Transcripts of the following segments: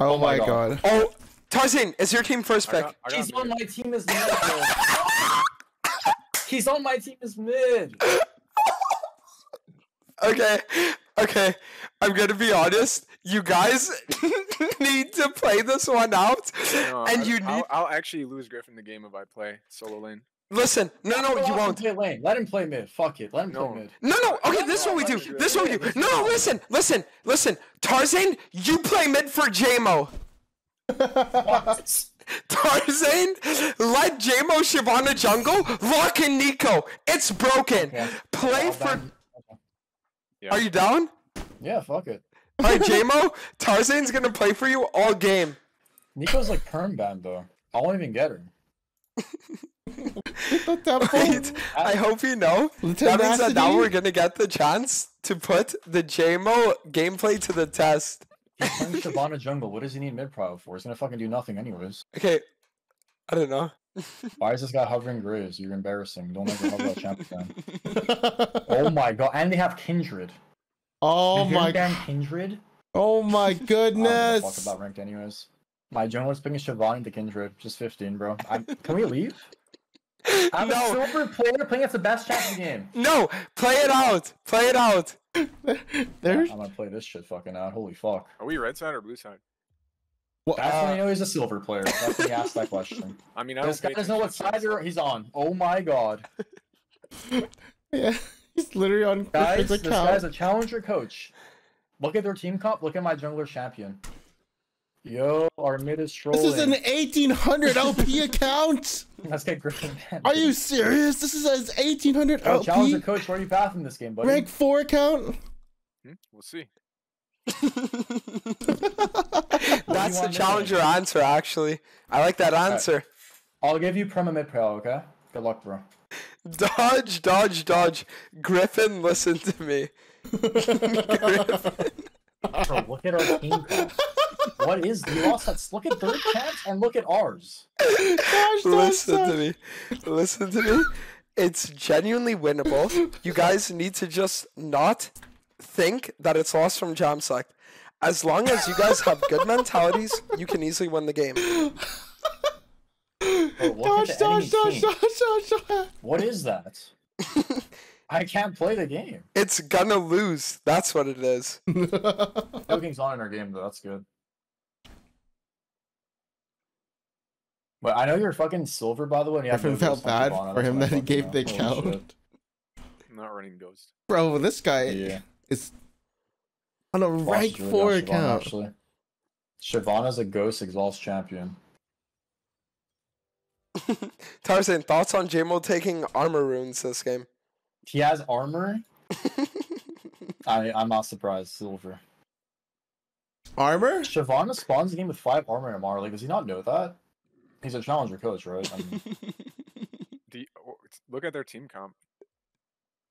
Oh, Oh my my God. god. Oh, Tarzan, is your team first I pick? got, I got He's on my team as mid. He's on my team as mid. Okay, okay. I'm gonna be honest. You guys need to play this one out, No, and I- you I'll, need. I'll actually lose Griffin the game if I play solo lane. Listen, no, no, you won't. Play lane. Let him play mid. Fuck it. Let him No. play mid. No, no. Okay, this is what we do. This is what we do. No, no. Listen, listen, listen. Tarzan, you play mid for JMO. What? Tarzan, let JMO Shyvana jungle. Lock in Neeko. It's broken. Okay. Play I'll for. Yeah. Are you down? Yeah, fuck it. All right, JMO. Tarzan's gonna play for you all game. Neeko's like perm banned though. I won't even get her. The temple. Wait, I hope you know. The That means that now we're gonna get the chance to put the JMO gameplay to the test. He's playing Shyvana jungle. What does he need mid pro for? He's gonna fucking do nothing anyways. Okay, I don't know. Why is this guy hovering graves? You're embarrassing. Don't ever hover that champion. Oh my god. And they have Kindred. oh Did my. god. Kindred? Oh my I don't give a fuck goodness. about ranked anyways. My jungler's picking Shyvana into Kindred. Just 15, bro. I'm, can we leave? I'm a No, silver player playing against the best champ in the game. no, play it out. Play it out. There's. I'm gonna play this shit fucking out. Holy fuck. Are we red side or blue side? Well, That's when Uh, you know he's a silver player. That's when he asked that question. I mean, I This don't guy doesn't know what side you're, he's on. Oh my god. yeah. He's literally on Guys, Griffin's this guy's a challenger coach. Look at their team comp. Look at my jungler champion. Yo, our mid is trolling. This is an 1800 LP account. Let's get Griffin banned. Are you serious? This is his 1800 Yo, challenger LP coach, where are you pathing this game, buddy? rank 4 account. Hmm? We'll see. That's the want challenger answer, actually. I like that answer. I'll give you perma mid pro, okay? Good luck, bro. Dodge, dodge, dodge. Griffin, listen to me. Griffin. Bro, look at our team comp. What is you lost that? Look at their champs and look at ours. Gosh, that's Listen to me. Listen to me. It's genuinely winnable. You guys need to just not think that it's lost from champ select. As long as you guys have good mentalities, you can easily win the game. Bro, the. What is that? I can't play the game. It's gonna lose. That's what it is. No king's on in our game though. That's good. But I know you're fucking silver, by the way. And you have Griffin no felt bad for that's him that he gave the Holy account. I'm not running Ghost. Bro, this guy. Yeah. is on a Boss rank really 4 good account. Actually. Shyvana's a ghost exhaust champion. Tarzan, thoughts on JMO taking armor runes this game? He has armor. I I'm not surprised. Silver. Armor? Shyvana spawns the game with five armor and Amara. Like, does he not know that? He's a challenger coach, right? I mean, Do you- it's- look at their team comp.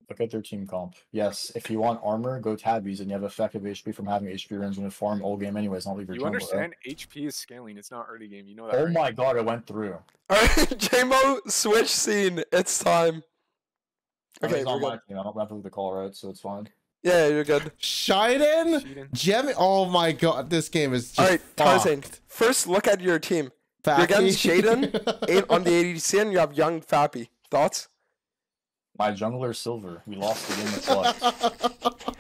look at their team comp. Yes, if you want armor, go tabbies, and you have effective HP from having HP runs when you farm all game anyways. Not leave your You jungle, right? understand? HP is scaling. It's not early game. You know that. Oh right? my god, it went through. Alright, JMO, switch scene. It's time. I mean, Okay, he's we're on my good. team. I don't have to the call, right? So it's fine. Yeah, you're good. Shiden? Cheating. Gem. Oh my god, this game is just Alright, Tarzan, first look at your team. Fappy. You're against Shaden eight on the ADC, and you have young Fappy. Thoughts? My jungler silver. We lost the game with clutch.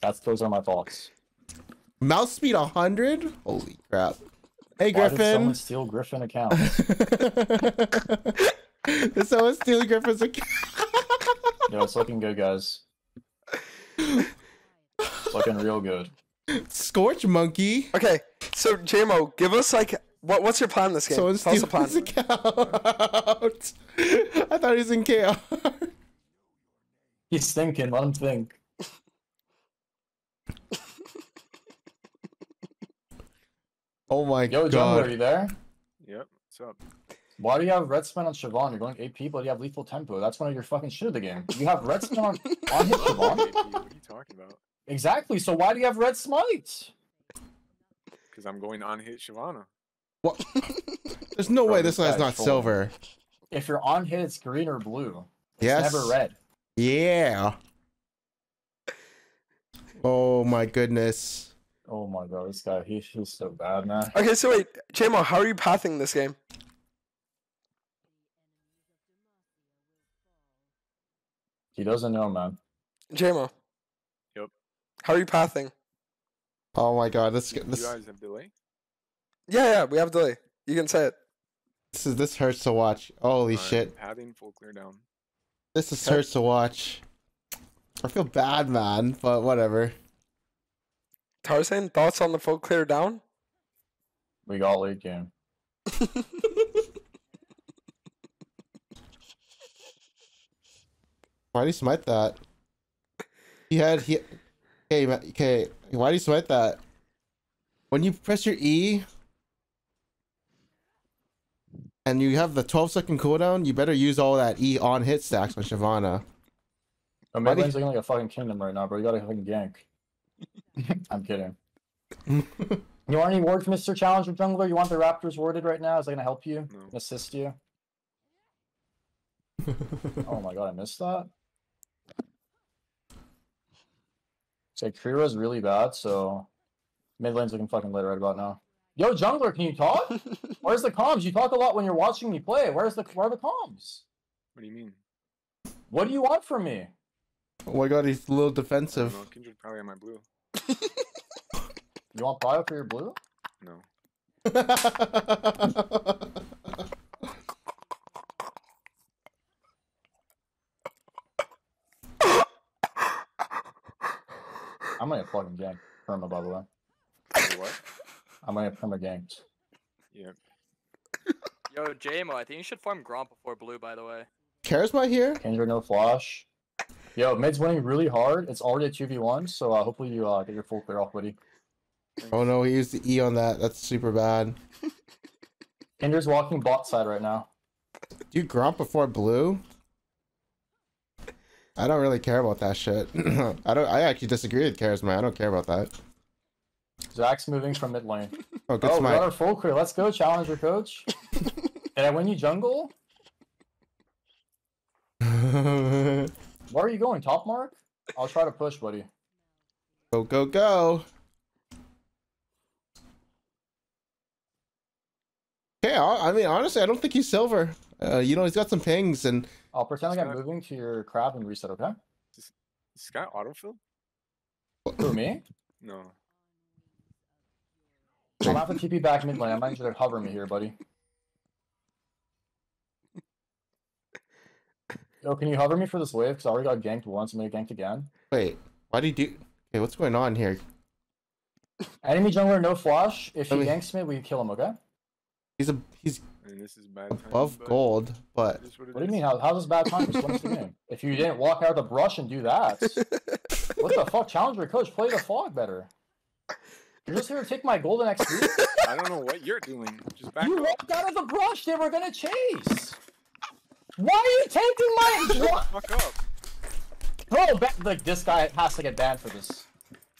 That's those are my thoughts. Mouse speed 100? Holy crap. Hey, Why did someone Griffin. steal Griffin account? Did someone steal Griffin's account? Yo, it's looking good, guys. It's looking real good. Scorch Monkey. Okay, so JMO, give us like what? What's your plan this game? Someone Tell us steal the plan. his account. I thought he was in KR. He's thinking. Let him think. Oh my Yo, jungler, god. are you there? Yep. What's up? Why do you have red spin on Shyvana? You're going AP, but you have lethal tempo. That's one of your fucking shit of the game. You have red spin on on hit Shyvana. What are you talking about? Exactly. So why do you have red smite? Because I'm going on hit Shyvana. What? There's no way this this guy's guy's not trolling. silver. If you're on hit, it's green or blue. It's Yes. never red. Yeah. Oh my goodness. Oh my god, this guy, he, he's so bad, man. Okay, so wait, JMO, how are you pathing this game? He doesn't know, man. JMO. Yep. How are you pathing? Oh my god, let's get this You guys have delay? Yeah, yeah, we have delay. You can say it. this is this hurts to watch. Holy Alright, shit, Padding full clear down. this is Okay. hurts to watch. I feel bad, man, but whatever. Tarzan, thoughts on the full clear down? We got late game. Why do you smite that? He had he. Okay, ma- okay. Why do you smite that? When you press your E, and you have the 12 second cooldown, you better use all that E on hit stacks on Shyvana. Oh, Why mid lane's looking like a fucking kingdom right now, bro. You gotta fucking gank. I'm kidding. You want any words, Mr. Challenger Jungler? You want the Raptors worded right now? Is that gonna help you? No. Assist you? Oh my god, I missed that. Say Krira's really bad, so mid lane's looking fucking lit right about now. Yo, jungler, can you talk? Where's the comms? You talk a lot when you're watching me play. Where's the where are the comms? What do you mean? What do you want from me? oh my god, he's a little defensive. know. Kindred probably on my blue. You want bio for your blue? No. I'm gonna fucking gank perma by the way. Wait, what? I'm gonna perma ganked. Yeah. Yo, JMO, I think you should farm Gromp before blue, by the way. Charisma here? Kindred no flash. Yo, mid's winning really hard. It's already a 2v1, so uh, hopefully you uh, get your full clear off, buddy. Oh no, he used the E on that. That's super bad. Kindred's walking bot side right now. Do you Gromp before blue? I don't really care about that shit. I don't. I actually disagree with Charisma. I don't care about that. Zac's moving from mid lane. Oh, good oh, got smite. our full clear. Let's go, challenger coach. Did I win you jungle? go Where are you going? Top mark? I'll try to push, buddy. go go. Go. Okay, I I mean honestly, I don't think he's silver. Uh, you know, he's got some pings, and I'll pretend like I'm moving to your crab and reset, okay? Is this guy autofill? Who, me? No. I'm not the TP back mid lane. I might need you to hover me here, buddy. Yo, can you hover me for this wave? Because I already got ganked once. I'm gonna get ganked again. wait, why do you do? Okay, what's going on here? Enemy jungler, no flash. If he Let me- ganks me, we kill him, okay? He's a he's I mean, this is bad. above but gold, but it is what, What do you mean? How, how's this bad time? Just the game. If you didn't walk out of the brush and do that, what the fuck? Challenger coach, play the fog better. You're just here to take my golden XP? I don't know what you're doing. Just back You up. walked out of the brush. They were gonna chase. Why are you taking my? What? Fuck up. Bro, ba- like this guy has to get banned for this.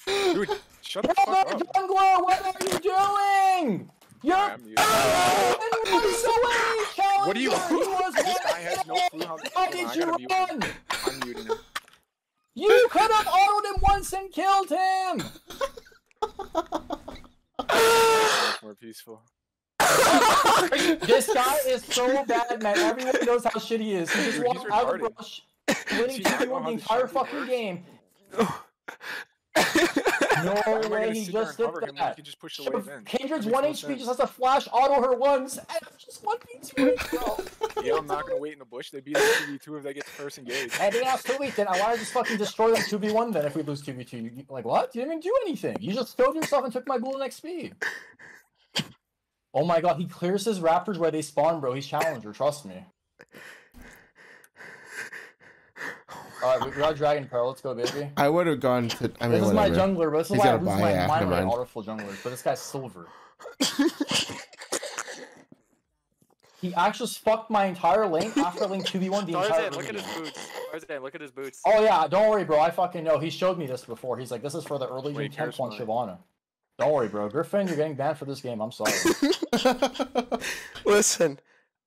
Dude, shut the Brother fuck up. jungler, what are you doing? You're I'm muted. one away, What do you- He was This one guy has no clue how- How Hold on, did you gotta mute run? I'm muting him. You could have autoed him once and killed him. More peaceful. this guy is so bad, man. Everyone knows how shit he is. He just Dude, walked he's out of the brush, winning 2 know 1 how the entire fucking game. No way he just did cover him when that. he just push the wave in? Kindred's 1 makes HP no just has to flash auto her once, and it's just 1v2. Yeah, I'm not gonna wait in the bush. They beat us 2v2 if they get the first engage. And then after week, then I want to just fucking destroy them 2v1 then if we lose 2v2. You, you- like, what? You didn't even do anything. You just killed yourself and took my golden XP. Oh my god, he clears his raptors where they spawn, bro. He's challenger, trust me. Alright, we we got Dragon Pearl, let's go, baby. I would have gone to. I mean, This is my jungler, but this is He's why I lose my yeah, mind never when I mind. junglers, but this guy's silver. he actually just fucked my entire lane after lane 2v1 the entire Tarzan, look at his boots. Tarzan, look at his boots. Oh yeah, don't worry, bro. I fucking know. He showed me this before. He's like, this is for the early game Wait, 10 here's point mine. Shyvana. Don't worry, bro. Griffin, you're getting banned for this game. I'm sorry. Listen,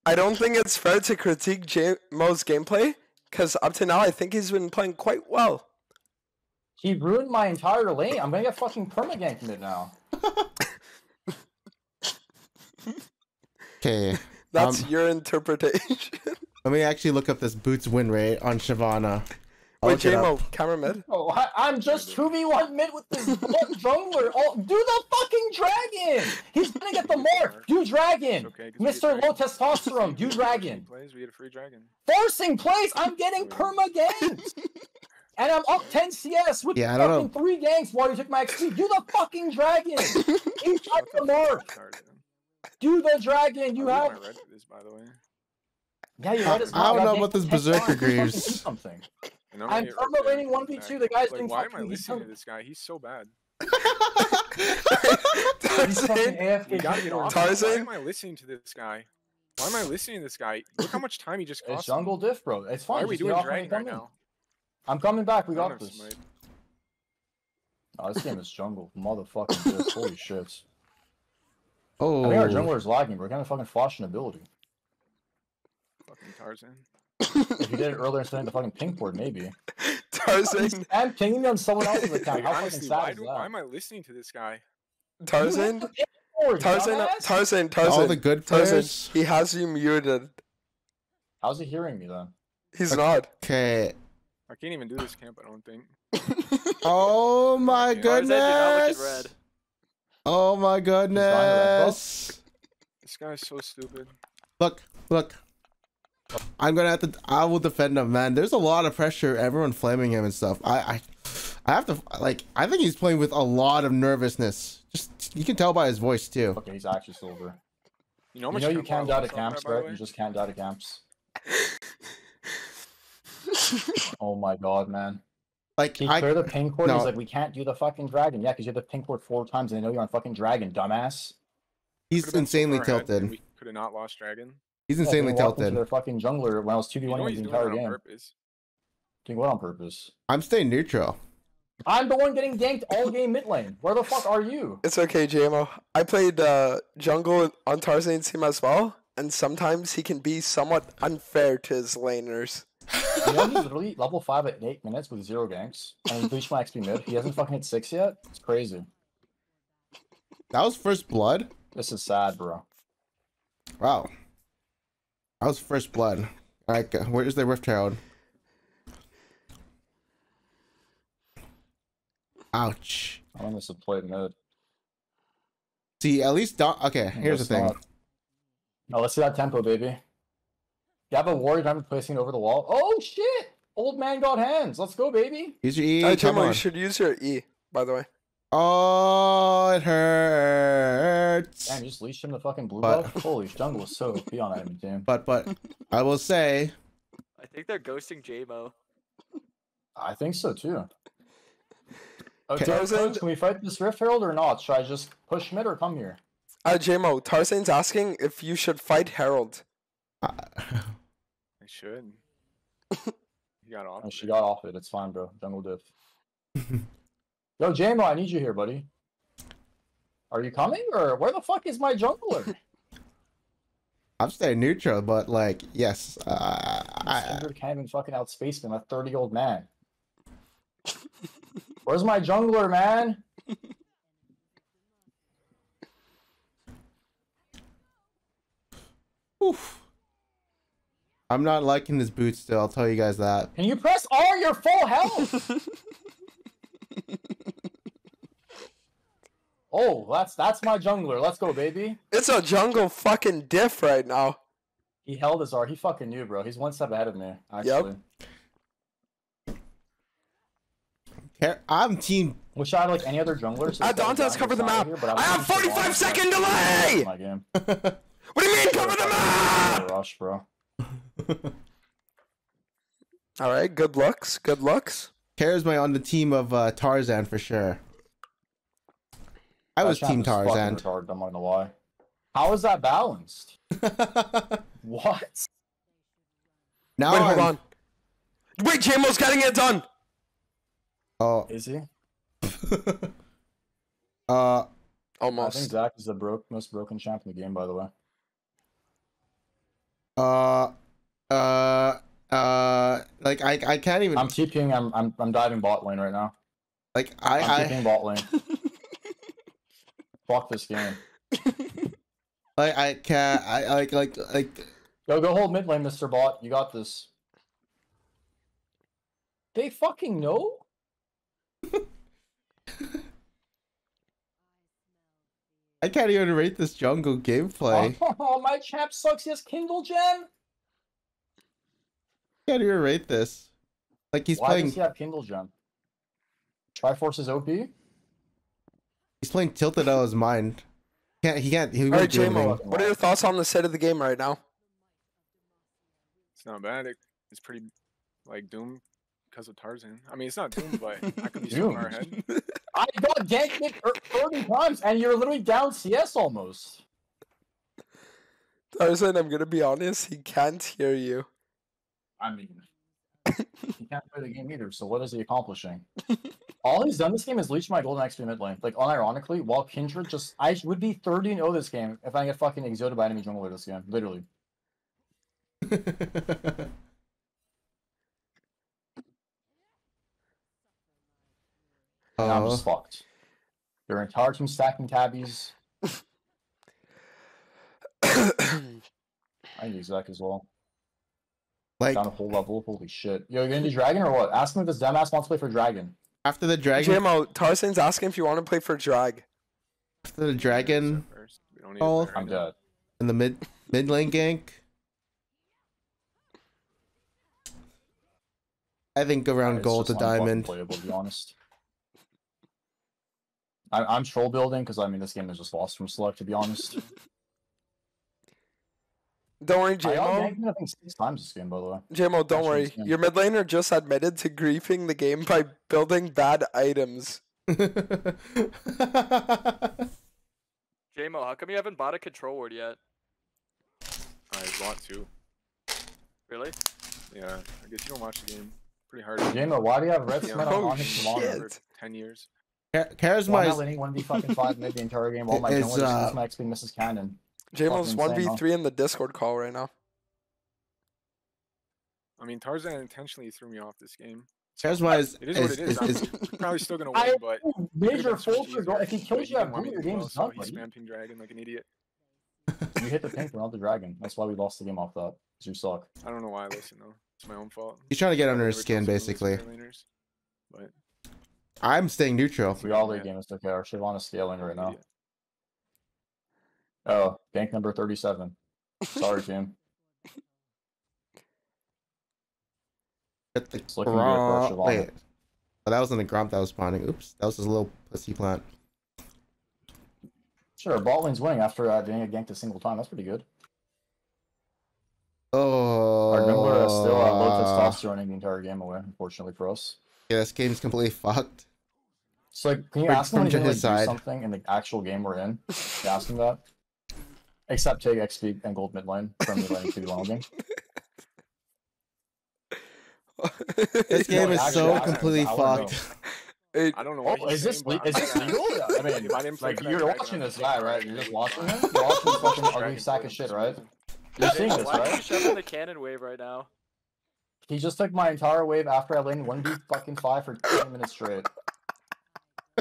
I don't think it's fair to critique J- Mo's gameplay because up to now I think he's been playing quite well. He ruined my entire lane. I'm gonna get fucking permagank mid now. Okay. That's Um, your interpretation. Let me actually look up this boots win rate on Shyvana. I'll Wait, look it up. JMO, camera mid. Oh, I, I'm just 2v1 mid with this butt jungler. Oh, do the fucking dragon! He's gonna get the morph. Do dragon. It's okay, 'cause we Mr. dragon. Low testosterone. Do dragon. Plays, we get a free dragon. Forcing plays. I'm getting permaganks. And I'm up 10 CS with Yeah, fucking know. three ganks while you took my XP. Do the fucking dragon. You got the morph. Do the dragon. You I have. believe my red for this, by the way. Yeah, you I- read his I don't know about this berserker times. Greaves. something. And I'm gonna perma get laning 1v2, back. the guy's like, doing why am I fucking- he's listening to this guy? He's so bad. Tarzan, AFK. We gotta get off. Tarzan? Why am I listening to this guy? Why am I listening to this guy? Look how much time he just It's cost. me. jungle diff, bro. It's fine. Why are we just doing dragon right in. now? I'm coming back. We got this. smite. Oh, this game is jungle. Motherfucking diff. Holy shit. Oh, I Oh, think our oh. jungler is lagging. We're gonna fucking flash an ability. Fucking Tarzan. If you did it earlier instead of the fucking pink ward, maybe. Tarzan, I'm pinging on someone else's account. Like, How fucking honestly, sad why, is do, that? why am I listening to this guy? Tarzan, You have the pink ward, Tarzan, dumbass! Tarzan, all the good Tarzan. players. He has you muted. How's he hearing me then? He's not. Okay. I can't even do this camp. I don't think. Oh my Yeah. Tarzan, do not look at goodness. red. Oh my goodness. This guy's so stupid. Look, look. I'm gonna have to. I will defend him, man. There's a lot of pressure. Everyone flaming him and stuff. I, I, I have to like. I think he's playing with a lot of nervousness. Just you can tell by his voice too. Okay, he's actually silver. You know, You much know you can't die to camps, that, by right? You just can't die to camps. Oh my god, man. Like He I, clear the pink ward. no. He's like, we can't do the fucking dragon. Yeah, because you have the pink ward four times and they know you're on fucking dragon, dumbass. he's Could've been so insanely tilted. We could have not lost dragon. He's Yeah, they insanely walked into tilted. Their fucking jungler when I was two v You one know the doing entire that on game. purpose. Doing what on purpose? I'm staying neutral. I'm the one getting ganked all game mid lane. Where the fuck are you? It's okay, JMO. I played uh, jungle on Tarzan's team as well, and sometimes he can be somewhat unfair to his laners. You know he's literally level five at eight minutes with zero ganks, and he reached my XP mid. He hasn't fucking hit six yet. It's crazy. That was first blood. This is sad, bro. Wow. That was first blood. Like, uh, where's the Rift Herald? Ouch. I'm gonna miss a play mid. See, at least Don. Okay, here's the thing. not. No, let's see that tempo, baby. You have a warrior diamond placing it over the wall. Oh shit! Old man got hands. Let's go, baby. Use your E. Uh, come JMO, you should use your E, by the way. Oh, it hurts. Damn, you just leashed him the fucking blue But- buff. Holy jungle is so OP on enemy team. But but I will say I think they're ghosting JMO. I think so too. Oh, Okay. Tarzan- can we fight this Rift Herald or not? Should I just push mid or come here? Uh, JMO, Tarzan's asking if you should fight Herald. uh, I should. He got off. Oh, she got off it. It's fine, bro. Jungle diff. Yo, JMO, I need you here, buddy. Are you coming or where the fuck is my jungler? I'm staying neutral. But like, yes, uh, I can't even fucking outspace me. I'm a 30 year old man. Where's my jungler, man? oof. I'm not liking this boot still. I'll tell you guys that. Can you press R your full health? oh, that's that's my jungler. Let's go, baby. It's a jungle fucking diff right now. He held his R. He fucking knew, bro. He's one step ahead of me. Actually, Care- I'm team. wish I had like any other jungler. So instead of Dante's dying cover the map. here, but I have was using 45 Shyvana second for delay! My game. What do you mean cover the map? Rush, bro. All right, good looks, good looks. Cares my on the team of uh, Tarzan for sure. I was team champ is fucking Tarzan. retarded, I'm not gonna lie. How is that balanced? What? now Wait, hold I'm- on. Wait, JMO's getting it done. Oh, Is he? uh, almost. I think Almost. Zac is the broke most broken champ in the game, by the way. uh, uh, uh, like I, I can't even. I'm TPing. I'm I'm I'm diving bot lane right now. Like I'm I, keeping I, bot lane. Fuck this game. I, I can't. I like, like, like. Go, go hold mid lane, Mr. Bot. You got this. They fucking know? I can't even rate this jungle gameplay. Oh, my chap sucks. He has Kindlegem. can't even rate this. Like he's Why playing. does he have Kindlegem? Triforce is OP? He's playing tilted out of his mind. Can't he can't he All won't right. JMO, what are your thoughts on the state of the game right now? It's not bad. It, it's pretty like Doom because of Tarzan. I mean, it's not Doom, but I could be so far Doom. ahead. I got ganked it er- 30 times, and you're literally down CS almost. Tarzan, I'm gonna be honest, he can't hear you. I mean, he can't play the game either, so what is he accomplishing? All he's done this game is leech my golden XP mid lane. Like, unironically, while Kindred just. I would be 30 and 0 this game if I get fucking exoded by enemy jungler this game. Literally. I'm just uh-huh. fucked. Your entire team stacking tabbies. I use Zac as well. Like Down a whole level. Holy shit. Yo, you gonna do dragon or what? Ask him if this dumbass wants to play for dragon. after the dragon, JMO, Tarzan's asking if you want to play for Drag. after the dragon First. We don't need Oh. I'm dead. in the mid mid lane gank. I think around It's gold to diamond. Playable, to be honest. I, I'm troll building because I mean this game is just lost from select. To be honest, Don't worry, JMO. ganked, I think six times this game, by the way. JMO, don't Actually, worry. Your mid laner just admitted to griefing the game by building bad items. JMO, how come you haven't bought a control ward yet? I want to. Really? Yeah, I guess you don't watch the game. Pretty hard. Jamo, why do you have red Yeah. cement on Oh, Onyx for ten years. Cha- Charisma Why not is letting one v fucking five mid the entire game while my Is, jungler just uh, gets my XP misses cannon? JMO's Fucking insane, huh? 1v3 in the Discord call right now. I mean, Tarzan intentionally threw me off this game. Charisma is It is what is, it is. is, I'm is probably still gonna I win, but major been so much full for goal. If he kills you didn't at want blue, me your to do game well, is so done, he buddy. spammed Ping Dragon like an idiot. You hit the pink, not the dragon. That's why we lost the game off that. 'cause you suck. I don't know why I listen though. It's my own fault. he's trying to get under never his skin someone to listen basically. laners, But I'm staying neutral. We all Yeah. late game is okay. Our Shyvana is scaling right now. idiot. Oh, gank number 37. Sorry, Jim. Get the It's looking good for our Grom- Wait, oh, that wasn't the Gromp that was spawning. Oops, that was his little pussy plant. Sure, bot lane's winning after uh, getting a ganked a single time. That's pretty good. Oh, Our jungler is still uh, low testosterone the entire game away, unfortunately for us. Yeah, this game's completely fucked. So, like, can you From- ask him when from gonna like, his do side. something in the actual game we're in? Can you ask him that? Except take XP and gold mid lane from mid lane to the long game. This No, game is actually, so actually, completely I fucked. It- I don't know. Oh, what he's is this saying, le- is this not legal? Yeah, I mean, if I like you're Dragon, watching I'd this guy, Dragon right? You're just watching him. You're watching this fucking ugly Dragon sack of shit, right? You're seeing JMO, this, why are you right? shoving the cannon wave right now? He just took my entire wave after I laid one v fucking five for ten minutes straight.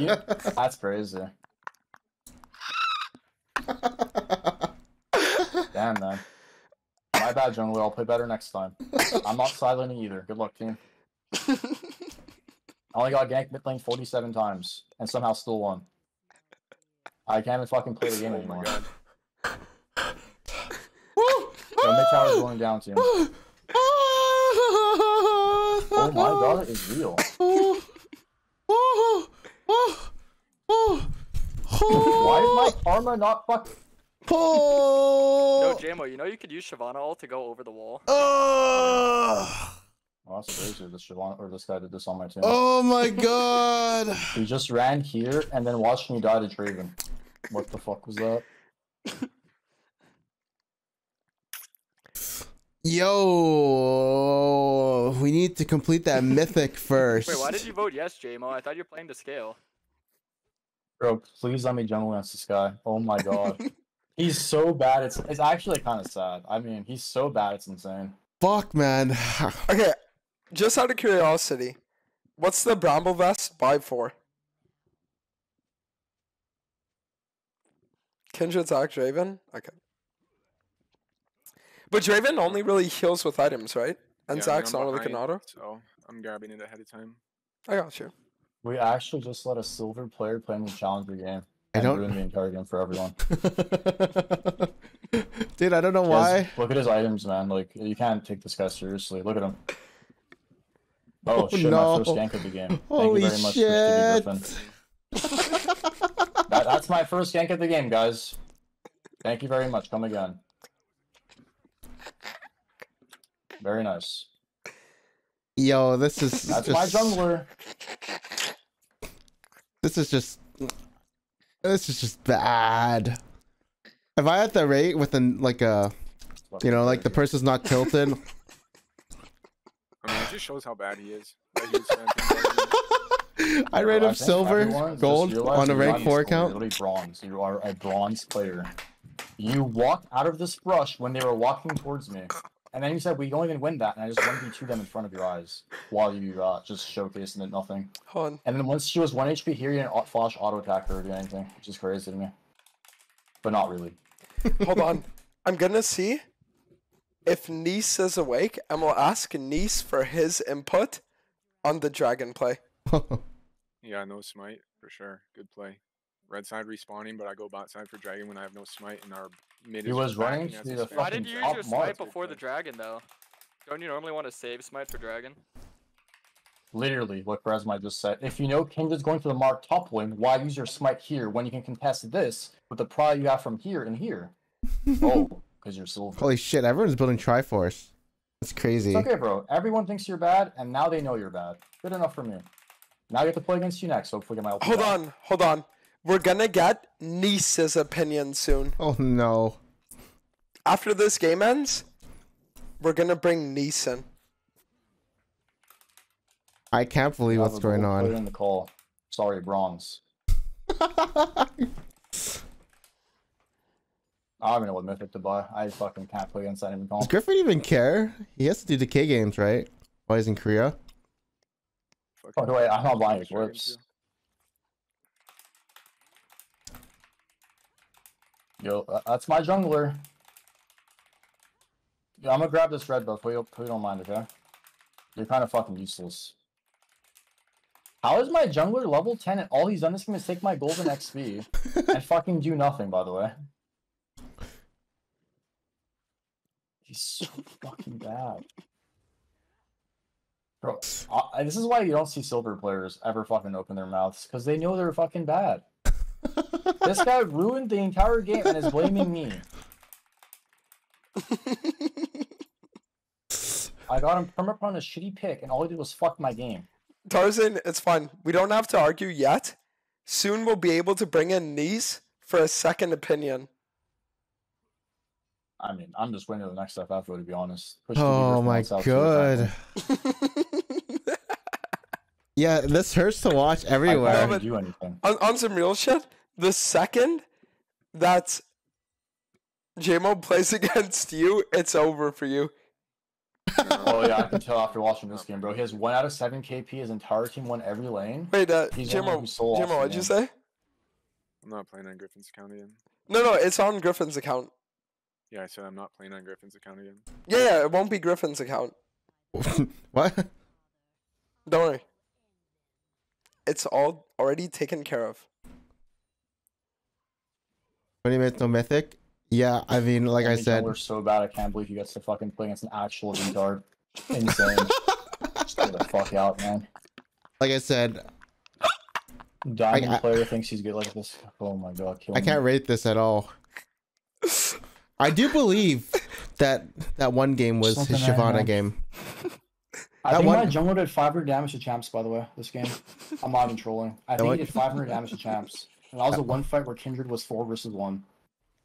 You- That's crazy. Damn, man. My bad, jungler. I'll play better next time. I'm not silencing either. Good luck, team. I only got ganked mid lane 47 times and somehow still won. I can't even fucking play the game Oh anymore. my god. Yo, mid tower's going down, team. Oh my god, it is real. Why is my karma not fuck? No, Jamo, you know you could use Shyvana ult to go over the wall. oh, Oh, that's crazy. This Shyvana, or this guy did this on my team. oh my god. He just ran here and then watched me die to Draven. What the fuck was that? Yo, we need to complete that mythic first. Wait, why did you vote yes, JMO? I thought you were playing to scale. Bro, please let me jungle against this guy. Oh my god. He's so bad. It's it's actually kind of sad. I mean, he's so bad. It's insane. Fuck, man. okay, just out of curiosity, what's the Bramble vest buy for? Kindred Attack Draven? Okay. But Draven only really heals with items, right? And yeah, Zac's not really can auto? So I'm grabbing it ahead of time. I got you. We actually just let a silver player play in the challenger game. I don't- ruin the entire game for everyone. Dude, I don't know why. Look at his items, man. Like you can't take this guy seriously. Look at him. Oh, Oh, shit! no. My first gank of the game. Thank Holy you very much, shit. Christy Griffin. That, that's my first gank of the game, guys. Thank you very much. Come again. Very nice. Yo, this is That's just my jungler. this is just this is just bad. If I had the rate with an like a you know like the person's not tilted, I mean, it just shows how bad he is. that he was spending I rate him silver, gold on a rank four useful, you're account. Literally bronze. You are a bronze player. You walked out of this brush when they were walking towards me, and then you said we don't even win that, and I just one v two them in front of your eyes while you uh, just showcased and did nothing. Hold on. And then once she was one HP here, you didn't flash auto attack her or do anything, which is crazy to me. But not really. Hold on. I'm gonna see if Nice is awake, and we'll ask Nice for his input on the dragon play. Yeah, no smite for sure. Good play. Red side respawning, but I go bot side for dragon when I have no smite, and our mid He was running backing as through a the. Why did you use your smite before the dragon though? Don't you normally want to save smite for dragon? Literally, what Bresma just said. If you know Kindred's going for the mark top lane, why use your smite here when you can contest this with the pry you have from here and here? oh, because you're silver. Holy shit! Everyone's building Triforce. That's crazy. It's okay, bro. Everyone thinks you're bad, and now they know you're bad. Good enough for me. Now I get to play against you next. Hopefully, get my ulti Hold back. on, hold on. We're gonna get Nice's opinion soon. Oh no. After this game ends, we're gonna bring Nice in. I can't believe what's going on. player on. in the call. Sorry, bronze. I don't even know what mythic to buy. I fucking can't play against that even call. Does Griffin even care? He has to do decay games, right? While he's in Korea. Fucking Oh, wait, I'm not buying Eclipse Dragon Eclipse. too. Yo, uh, that's my jungler. Yeah, I'm gonna grab this red buff. Please, please don't mind, okay? You're kind of fucking useless. How is my jungler level 10 and all he's done is gonna take my golden XP and fucking do nothing, by the way? He's so fucking bad. Bro, I, this is why you don't see silver players ever fucking open their mouths, because they know they're fucking bad. This guy ruined the entire game and is blaming me. I got him perma on a shitty pick, and all he did was fuck my game. Tarzan, it's fine. We don't have to argue yet. Soon we'll be able to bring in Nice for a second opinion. I mean, I'm just waiting for the next FF, to be honest. Push Oh my lights out to the god. Yeah, this hurts to watch I can't everywhere. but- do anything. on, on some real shit, the second that JMO plays against you, it's over for you. Oh yeah, I can tell after watching this game, bro. He has one out of seven KP. His entire team won every lane. Wait, uh, He's JMO, who JMO, the what'd you say? I'm not playing on Griffin's account again. No, no, it's on Griffin's account. Yeah, I said I'm not playing on Griffin's account again. Yeah, yeah, it won't be Griffin's account. what? Don't worry. It's all already taken care of. Twenty minutes no mythic. Yeah, I mean, like I Enemy said, jungler's so bad. I can't believe he gets to fucking play against an actual retard. Insane. Just get the fuck out, man. like I said, Diamond I- player thinks he's good like this. Oh my god, kill I me. can't rate this at all. I do believe that that one game was his Something I Shyvana game. I That think my one- jungler did 500 damage to champs, by the way, this game. I'm not even trolling. I think one- he did 500 damage to champs. And that was the one fight where Kindred was 4 versus 1.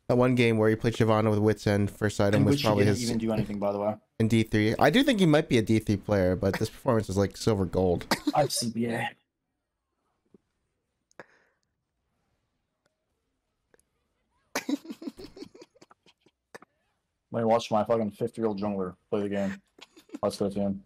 That one game where he played Shyvana with Wits End first item was probably didn't his even do anything, by the way. in D three. I do think he might be a D three player, but this performance is like silver gold. I CBA. Let me watch my fucking 50 year old jungler play the game. Let's go, team.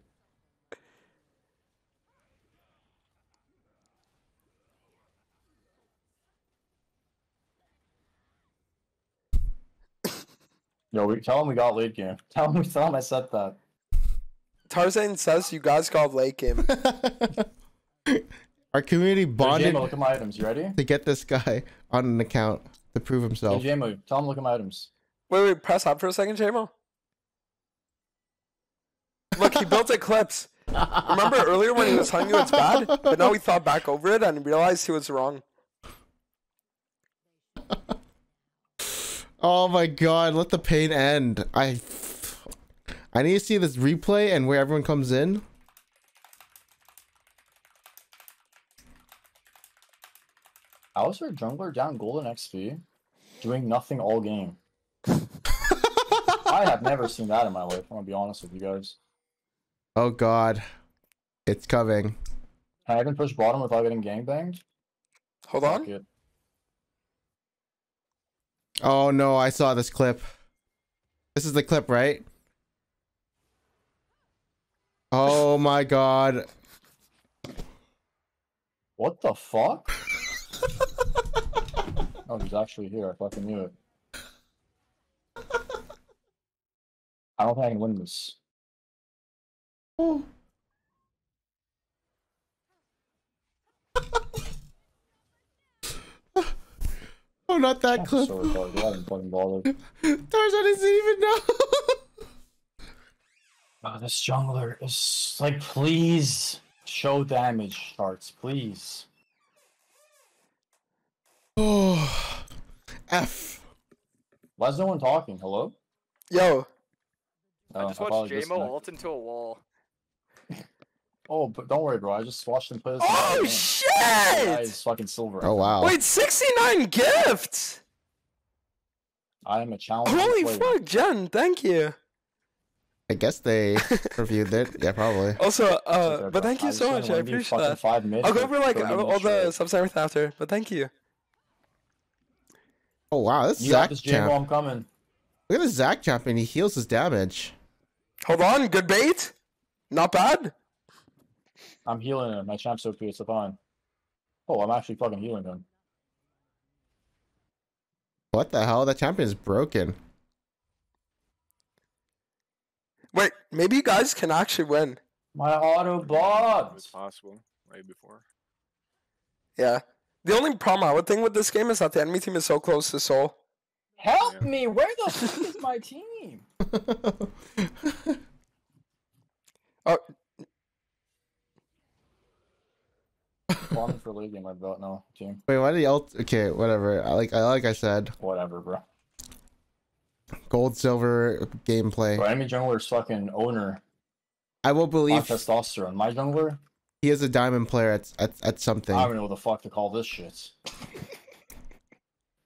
Yo, we tell him we got late game. Tell him, we tell him I said that. Tarzan says you guys got late game. Our community Hey, bonded JMO, look at my items. You ready? to get this guy on an account to prove Hey, himself. JMO, tell him look at my items. Wait, wait, press up for a second, JMO. Look, he built Eclipse. Remember earlier when he was telling you it's bad, but now he thought back over it and realized he was wrong. Oh my god, let the pain end. I I need to see this replay and where everyone comes in. I How is our jungler down golden XP? Doing nothing all game. I have never seen that in my life. I'm gonna be honest with you guys. Oh god. It's coming. Can I even push bottom without getting gangbanged? Hold Fuck on. It. Oh no, I saw this clip. This is the clip, right? Oh my god. What the fuck? oh, he's actually here. I fucking knew it. I don't think I can win this. Oh. Oh, not that I'm clip. so retarded. I haven't fucking bothered. Tarzan doesn't even know. Oh, this jungler is like, please show damage charts, please. oh. F. Why is no one talking? Hello? Yo, oh, I Oh, just probably watched JMO disconnected. ult into a wall. Oh, but don't worry, bro. I just watched him play this. Oh entire game. Guy shit! is fucking silver. Oh wow. Wait, 69 gifts! I am a challenge. Holy player. fuck, Jen, thank you. I guess they reviewed it. Yeah, probably. Also, uh, but bro. thank you just so much, I appreciate that. Five minutes I'll go for over like 30 all minutes the straight. subscribers after, but thank you. Oh wow, this You got Zac this, champ. I'm coming. Look at this Zac champion. He heals his damage. Hold on, good bait. Not bad. I'm healing him. My champ champ's OP. It's fine. Oh, I'm actually fucking healing him. What the hell? That champion is broken. Wait, maybe you guys can actually win. My auto It bot. was possible way before. Yeah. The only problem I would think with this game is that the enemy team is so close to Soul. Help Yeah. me! Where the fuck is my team? Oh, Farming for late game. I belt no team. Wait, why did he ult? Okay, whatever. I like I like I said, Whatever, bro. gold, silver gameplay. Bro, enemy jungler's fucking owner I will on believe testosterone. My jungler, he is a diamond player at at, at something. I don't even know what the fuck to call this shit.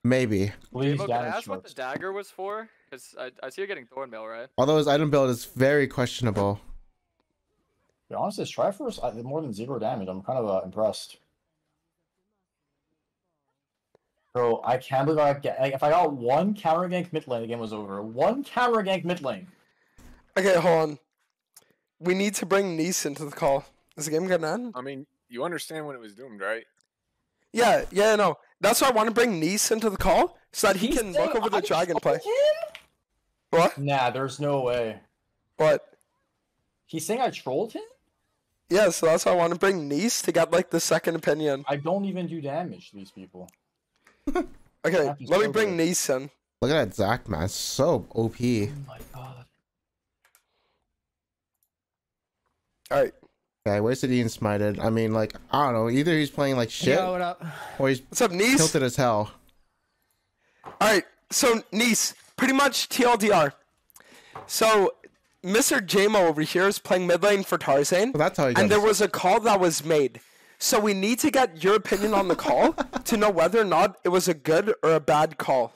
Maybe. Please JMO, can I damage ask what the dagger was for? Because I, I see you're getting Thornmail, right? Although his item build is very questionable. Be honest, this Triforce I more than zero damage. I'm kind of uh, impressed. Bro, I can't believe I get like, if I got one counter gank mid lane, the game was over. One counter gank mid lane. okay, hold on. We need to bring Nice into the call. Is the game gonna end? I mean, you understand when it was doomed, right? Yeah, yeah, no. That's why I want to bring Nice into the call so that he He's can look over the I dragon play. him? What? Nah, there's no way. What? He's saying I trolled him? Yeah, so that's why I want to bring Nice to get like the second opinion. I don't even do damage to these people. Okay, Happy let me so bring good. Nice in. Look at that Zac man, so OP. Oh my god. Alright. Yeah, wasted Ian smited. I mean, like I don't know. Either he's playing like shit, Yo, what up? or he's What's up, Nice? tilted as hell. Alright, so Nice, pretty much TLDR. So Mr. JMO over here is playing mid lane for Tarzan. Well, that's how he and there was a call that was made. So we need to get your opinion on the call to know whether or not it was a good or a bad call.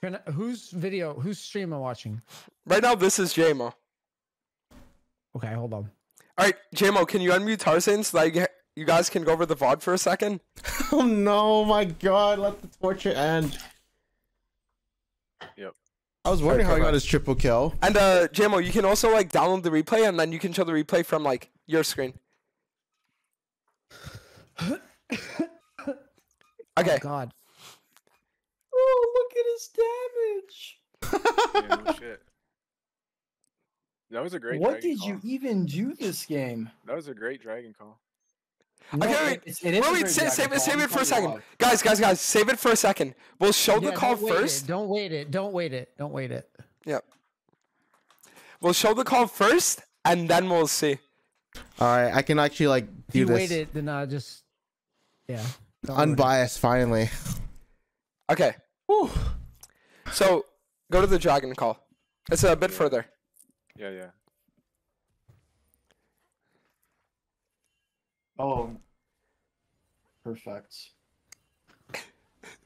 Can I- whose video, whose stream am I watching? Right now, this is JMO. Okay, hold on. All right, JMO, can you unmute Tarzan so that you, you guys can go over the VOD for a second? Oh no, my god! Let the torture end. Yep. I was wondering how he got his triple kill. And uh, JMO, you can also like download the replay and then you can show the replay from like your screen. Okay. Oh God. Oh, look at his damage. Yeah, shit. That was a great. What dragon did call. you even do this game? That was a great dragon call. No, Okay, it- wait, it's- it is Wait, wait, great sa- save it, save it for a second, why. guys, guys, guys. Save it for a second. We'll show the call don't wait it, first. Don't wait it. Don't wait it. Don't wait it. Yep. We'll show the call first, and then we'll see. All right, I can actually like If do you this. wait it, then uh, just yeah. don't. Unbiased, finally. Okay. Whew. So go to the dragon call. It's a bit further. Yeah, yeah. Oh, perfect.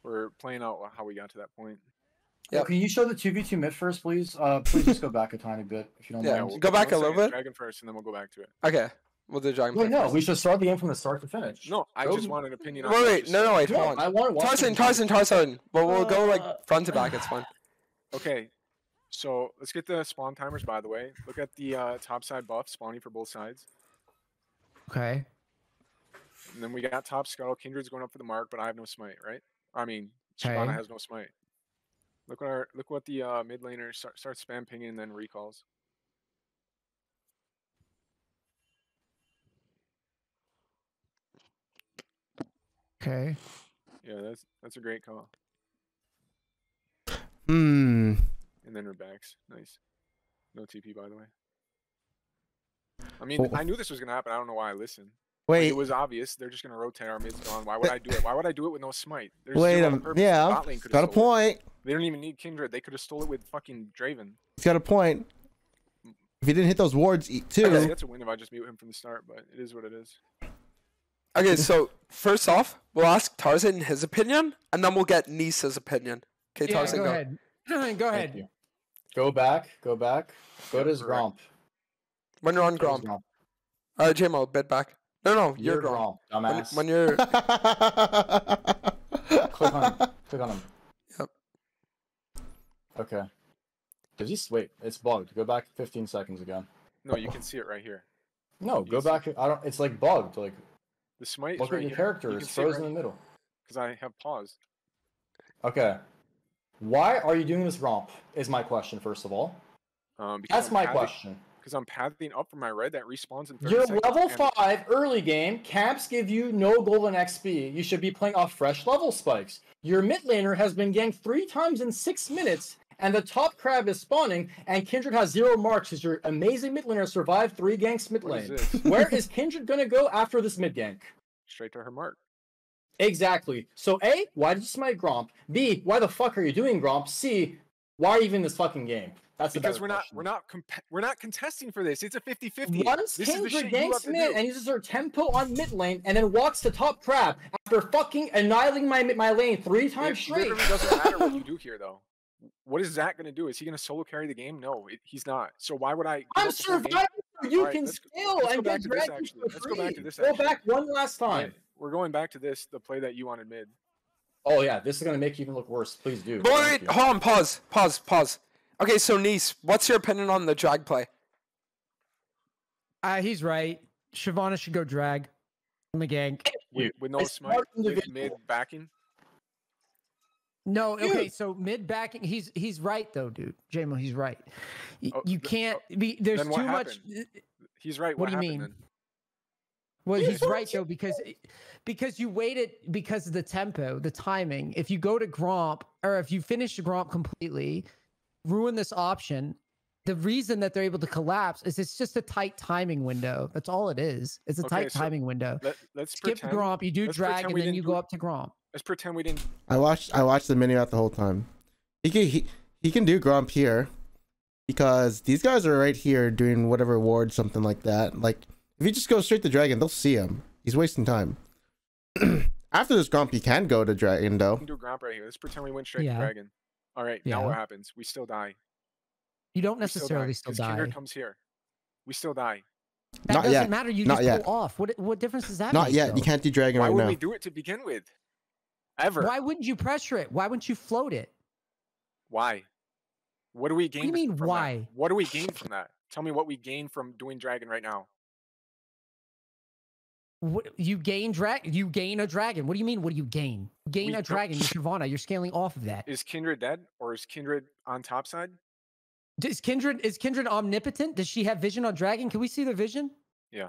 We're playing out how we got to that point. Yeah, Yep. Can you show the two v two mid first, please? Uh, please just go back a tiny bit if you don't Yeah, mind. we'll go back a little bit. Dragon first, and then we'll go back to it. Okay. We'll do dragon. Wait, no, first. we should start the game from the start to finish. No, I Go- just want an opinion. Wait, what wait, no, no, wait, No, hold I on. want to watch. Tarzan, Tarzan, Tarzan. But we'll go like Uh, front to back. It's fun. Okay, so let's get the spawn timers. By the way, look at the uh, top side buff spawning for both sides, Okay. And then we got top scuttle. Kindred's going up for the mark, but I have no smite, right? I mean, Shyvana Okay. has no smite. Look what our look what the uh, mid laner start, starts spam pinging and then recalls. Okay. Yeah, that's that's a great call. Hmm. And then her backs, nice. No TP by the way. I mean, Well- I knew this was gonna happen. I don't know why I listened. Like, Wait. it was obvious. They're just gonna rotate our mids gone. Why would I do it? Why would I do it with no smite? There's Wait zero a on m- yeah. Bot lane could've Got a stole it. point. They don't even need Kindred. They could have stole it with fucking Draven. He's got a point. If he didn't hit those wards too. That's a win if I just mute him from the start, but it is what it is. Okay, so first off, we'll ask Tarzan his opinion, and then we'll get Nisa's opinion. Okay, Yeah, Tarzan, go go. ahead. go ahead. Go back. Go back. Go Yeah, to his correct. Gromp. When you're on Go to. Gromp. Uh, JMO, bid back. No, no, you're Your Grom. Gromp, When, dumbass. when you're Click on him. Click on him. Yep. Okay. Does he wait? It's bugged. Go back 15 seconds again. No, you can see it right here. No, go Yes. back. I don't. It's like bugged. Like The smite look is right at your here. character. It's frozen in the middle. because I have paused. Okay. Why are you doing this romp? Is my question first of all. Um, That's I'm my pathing- question. Because I'm pathing up for my red that respawns in 30 You're seconds. level five early game. Camps give you no golden XP. You should be playing off fresh level spikes. Your mid laner has been ganked three times in six minutes, and the top crab is spawning. And Kindred has zero marks because your amazing mid laner survived three ganks mid is lane. this? Where is Kindred gonna go after this mid gank? Straight to her mark. Exactly. So A, why did you smite Gromp? B, why the fuck are you doing Gromp? C, why even this fucking game? That's Because we're not we're not comp- we're not contesting for this. It's a 50-50. Once this is the Kindred shit you have ganks to mid and uses her tempo on mid lane and then walks to top trap after fucking annihilating my my lane three times It straight. literally doesn't matter what you do here, though. What is Zac gonna do? Is he gonna solo carry the game? No, it, he's not. So why would I? I'm up the whole game? surviving you Alright, can let's go- let's and get to dragged Let's go back to this, Go back one last time. We're going back to this, the play that you wanted mid. Oh yeah, this is gonna make you even look worse. Please do. But wait, Thank wait, you. hold on, pause, pause, pause. Okay, so Nice, what's your opinion on the drag play? Uh, he's right. Shyvana should go drag. on the gank. With, with no A smite, smart with individual. mid backing. No, okay, so mid backing. He's he's right though, dude. JMO, he's right. Y- Oh, you can't be. There's then what too much. He's right. What What, do you happened mean? then? Well, he's right though because because you waited because of the tempo, the timing. If you go to Gromp or if you finish the Gromp completely, ruin this option. The reason that they're able to collapse is it's just a tight timing window. That's all it is. It's a Okay, tight so timing window. Let, let's Skip pretend. Gromp, you do drag, and then you go up to Gromp. Let's pretend we didn't. I watched I watched the menu out the whole time. He can he, he can do Gromp here because these guys are right here doing whatever ward something like that. Like if you just go straight to Dragon, they'll see him. He's wasting time. After this Gromp, you can go to Dragon though. We can do a gromp right here. Let's pretend we went straight Yeah. to dragon. All right. Now what happens? We still die. You don't We still necessarily still 'cause die. Kindred comes here. We still die. That Not doesn't yet. matter. You Not just yet. pull off. What what difference does that Not make? Not yet. though? You can't do Dragon Why right would now. we do it to begin with? Ever? Why wouldn't you pressure it? Why wouldn't you float it? Why? What do we gain? you mean, from why? That? What do we gain from that? Tell me what we gain from doing dragon right now. What you gain drag? You gain a dragon. What do you mean? What do you gain? Gain We a dragon. You're Shyvana. You're scaling off of that. Is Kindred dead or is Kindred on top side? Is Kindred is Kindred omnipotent? Does she have vision on dragon? Can we see the vision? Yeah.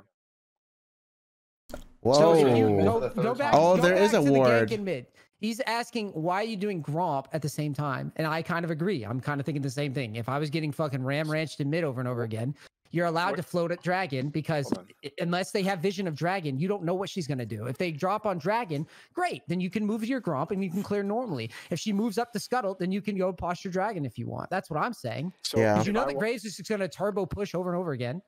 Whoa. So if you Whoa. go, go back. Oh, go there back is a to the ward. mid. He's asking why are you doing Gromp at the same time, and I kind of agree. I'm kind of thinking the same thing. If I was getting fucking ram ranched in mid over and over again, you're allowed What- to float at dragon because Hold on. i- unless they have vision of dragon, you don't know what she's gonna do. If they drop on dragon, great, then you can move to your Gromp and you can clear normally. If she moves up the scuttle, then you can go posture dragon if you want. That's what I'm saying. So Yeah. Because you know that wa- Graves is just gonna turbo push over and over again.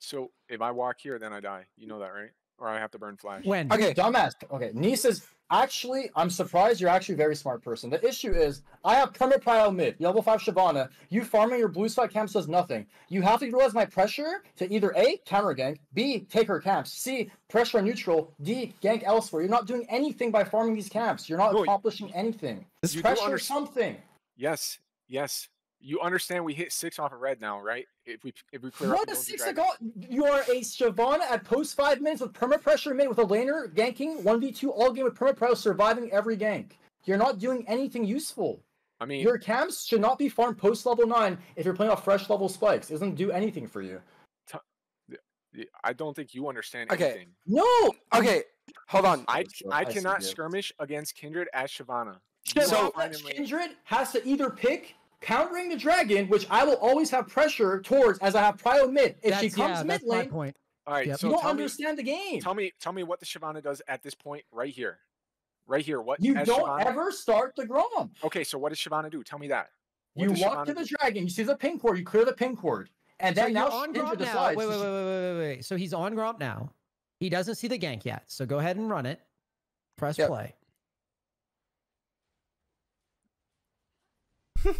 So if I walk here, then I die. You know that, right? Or I have to burn flash. When? Okay. Dumbass. Okay, Nice is actually. I'm surprised you're actually a very smart person. The issue is I have permanent prio mid, level five Shyvana. You farming your blue side camps does nothing. You have to utilize my pressure to either a counter gank, b take her camps, c pressure on neutral, d gank elsewhere. You're not doing anything by farming these camps. You're not No, accomplishing anything. This- You pressure underst- something. Yes, yes. You understand we hit six off of red now, right? If we if we clear What up is and six ago? You are a Shyvana at post five minutes with perma pressure mid with a laner ganking 1v2 all game with perma pressure surviving every gank. You're not doing anything useful. I mean, Your camps should not be farmed post level nine if you're playing off fresh level spikes. It doesn't do anything for you. y- I don't think you understand Okay. anything. No. Okay, hold on. I, I I cannot yeah. skirmish against Kindred as Shyvana. So, So- Kindred has to either pick countering the dragon, which I will always have pressure towards as I have prio mid. If she comes yeah, mid that's my lane, point. All right, Yep. so you don't tell me, understand the game. tell me, tell me what the Shyvana does at this point right here, right here. What You as don't Shyvana- ever start the Gromp. Okay, so what does Shyvana do? Tell me that. What You does walk to the do? dragon, you see the pink ward, you clear the pink ward. And So then you're now on Kindred Gromp now. decides. Wait, wait, wait, wait, wait, wait, wait. So he's on Gromp now. He doesn't see the gank yet. So go ahead and run it. Press Yep. play.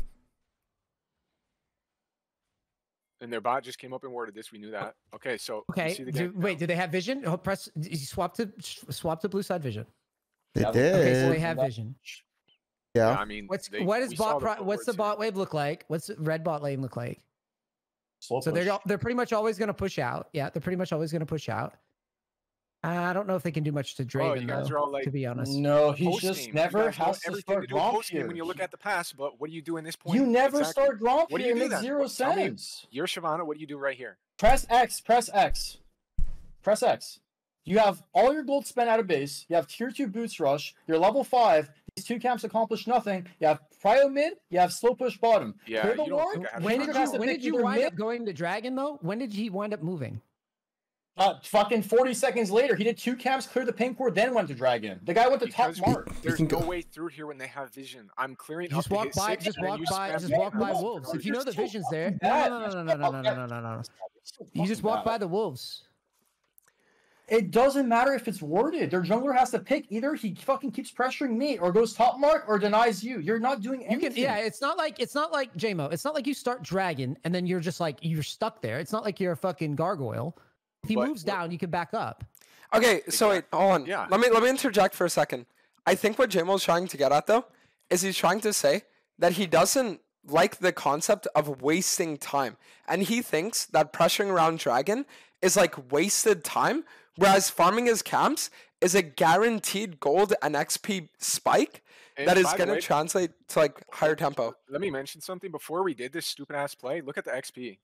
And their bot just came up and worded this. We knew that. Okay, so you Okay. see the do- wait, now. do they have vision? Oh, press swap to swap to blue side vision. They did. Okay, so they have vision. yeah. I mean, What's they- what is we saw bot? the what's the bot wave look like? What's the red bot lane look like? Slow So push. they're they're pretty much always going to push out. Yeah, they're pretty much always going to push out. I don't know if they can do much to Oh, Draven you guys though. are all like to be honest, No, he post just game. never you guys want has to everything start to do game here. when you look at the past. But what do you do in this point? You never Exactly. start Gromp What do you It do makes zero What- tell me. sense. You're Shyvana. What do you do right here? Press X, press X. Press X. You have all your gold spent out of base. You have tier two boots rush. You're level five. These two camps accomplish nothing. You have prio mid. You have slow push bottom. Yeah, Clear the you don't ward. think I have when time did you when did you wind mid- up going to Dragon though? When did he wind up moving? Uh, fucking 40 seconds later, he did two camps, cleared the pink ward, then went to dragon. The guy went to top mark. There's no way through here when they have vision. I'm clearing You up just to walk by, just and walk by, just it. walk by wolves. If you know the vision's there, no, no, no, no, no, no, no, no, no, no, no. You just walk by the wolves. It doesn't matter if it's worded. Their jungler has to pick. Either he fucking keeps pressuring me, or goes top mark, or denies you. You're not doing You anything. can, yeah. It's not like it's not like JMO. It's not like you start dragon and then you're just like you're stuck there. It's not like you're a fucking gargoyle. If he But moves what- down, you can back up. Okay, so wait, hold on. Yeah. Let me let me interject for a second. I think what Jamal's trying to get at though is he's trying to say that he doesn't like the concept of wasting time, and he thinks that pressuring around Dragon is like wasted time, whereas farming his camps is a guaranteed gold and XP spike And that is going to way- translate to like higher tempo. Let me mention something before we did this stupid ass play. Look at the XP.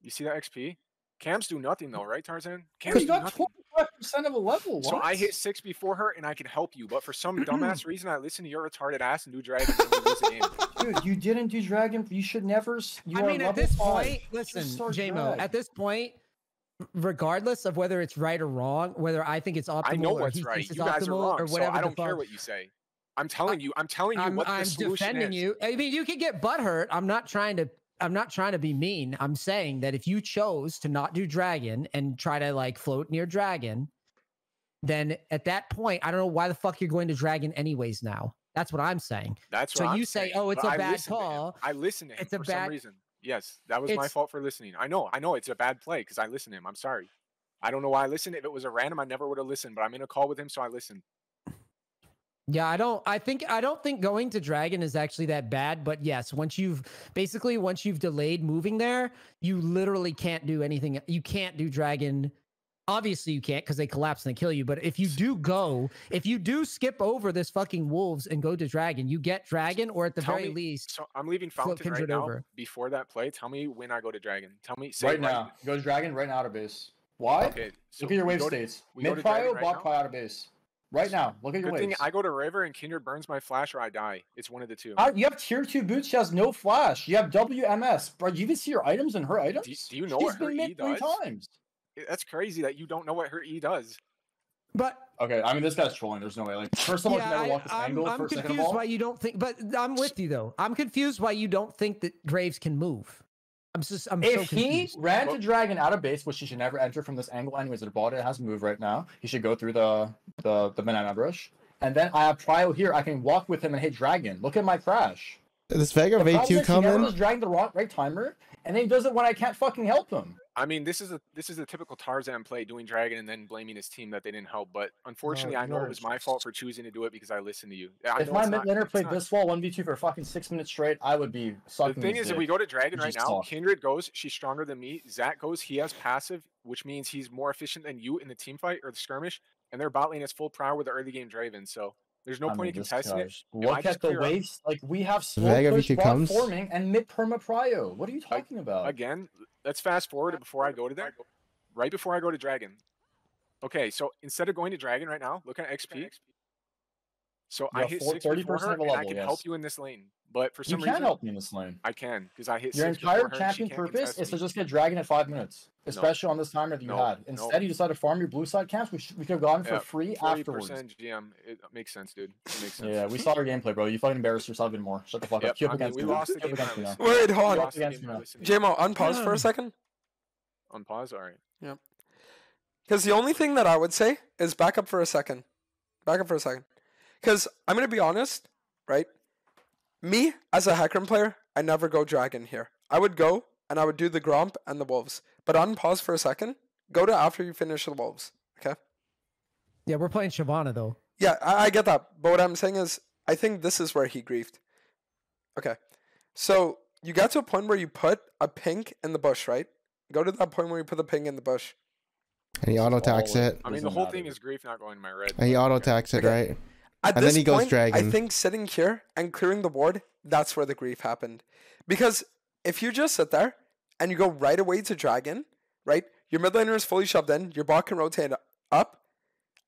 You see that XP? Cams do nothing though, right, Tarzan? Cams He's do got nothing. 25% of a level. So I hit six before her, and I can help you. But for some dumbass reason, I listen to your retarded ass and do dragon and we lose the game. Dude, you didn't do dragon. You should never. You I mean, at this five. point, listen, start JMO. drag. At this point, regardless of whether it's right or wrong, whether I think it's optimal I know or what's he right. You guys are wrong. or So whatever I don't care what you say. I'm telling you. I'm telling you I'm, what the I'm solution defending is. you. I mean, you can get butthurt. I'm not trying to. I'm not trying to be mean. I'm saying that if you chose to not do dragon and try to like float near dragon, then at that point, I don't know why the fuck you're going to dragon anyways. Now that's what I'm saying. That's So what I'm you say, saying, "Oh, it's but a I bad call. I listened to him It's a for bad- some reason. Yes, that was my fault for listening. I know. I know it's a bad play because I listened to him. I'm sorry. I don't know why I listened. If it was a random, I never would have listened. But I'm in a call with him, so I listened. Yeah, I don't. I think I don't think going to dragon is actually that bad. But yes, once you've basically once you've delayed moving there, you literally can't do anything. You can't do dragon Obviously, you can't because they collapse and they kill you. But if you do go, if you do skip over this fucking wolves and go to dragon, you get dragon, or at the Tell very me- least, So I'm leaving Flip Fountain right Kindred now. over. Before that play, tell me when I go to Dragon. Tell me say Right now, go to dragon. Right now, out of base. Why? Okay. So Look at your wave go to- states. we go Mid to dragon prio, right bot now? prio, out of base. Right now, look at your thing waves. I go to River and Kindred burns my flash or I die. It's one of the two. How- you have tier two boots. She has no flash. You have WMS, bro. You even see her items and her items. do you know She's what her been E mid three does? times. Eh, that's crazy that you don't know what her E does. but Okay, I mean this guy's trolling. There's no way. Like first of all, yeah, never I, walk this am angle. I'm First, second of confused all, why you don't think. But I'm with you though. I'm confused why you don't think that Graves can move. I'm just I'm so if he ran to dragon out of base, which he should never enter from this angle, anyways, the bot it has move right now. He should go through the the the banana brush, and then I have prio here. I can walk with him and hit dragon. Look at my crash. This Vega The V problem two is he never coming. does dragon the right, right timer, and then he does it when I can't fucking help him. I mean, this is a this is a typical Tarzan play, doing Dragon and then blaming his team that they didn't help. But unfortunately, I know it was my fault for choosing to do it because I listened to you. I if my mid not- laner played not- this wall one v two for fucking six minutes straight, I would be sucking. The thing is, if we go to Dragon right now, soft. Kindred goes, she's stronger than me. Zac goes, he has passive, which means he's more efficient than you in the team fight or the skirmish. And their bot lane is full power with the early game Draven. So there's no I point mean, in this contesting it. Look at the clear up- waves. Like we have slow push comes. forming and mid perma prio. What are you talking about? Again, let's fast forward before I go to there. Right before I go to Dragon. Okay, so instead of going to Dragon right now, look at XP. So I hit four- six 30% her, of and I can yes. help you in this lane. But for some you some can reason, help me in this lane. I can because I hit Your six entire before her, and she champion can't purpose is to me. just get dragon at five minutes, especially on this timer that you No, had. no. Instead, you decided to farm your blue side camps, which we could have gotten for Yeah, free Forty afterwards. percent GM. It makes sense, dude. It makes sense. Yeah, we saw your gameplay, bro. You fucking embarrassed yourself even more. Shut the fuck Yep, up. Queue I up mean, against we me. lost the game. against me now. Wait, hold on. lost the Against game me by now. listening to you. JMO, unpause for a second. On All right. All right. Because the only thing that I would say is back up for a second. Back up for a second. Because I'm going to be honest, right? Me, as a Hecarim player, I never go Dragon here. I would go and I would do the Gromp and the Wolves. But unpause for a second. Go to after you finish the Wolves. Okay? Yeah, we're playing Shyvana though. Yeah, I, I get that. But what I'm saying is, I think this is where he griefed. Okay. So you got to a point where you put a pink in the bush, right? Go to that point where you put the pink in the bush. And he auto attacks it. I mean, the whole thing is grief not going my red. And he auto attacks it, Okay. right? At And this then he goes point, I think sitting here and clearing the ward, that's where the grief happened. Because if you just sit there and you go right away to dragon, right? Your mid laner is fully shoved in, your bot can rotate up.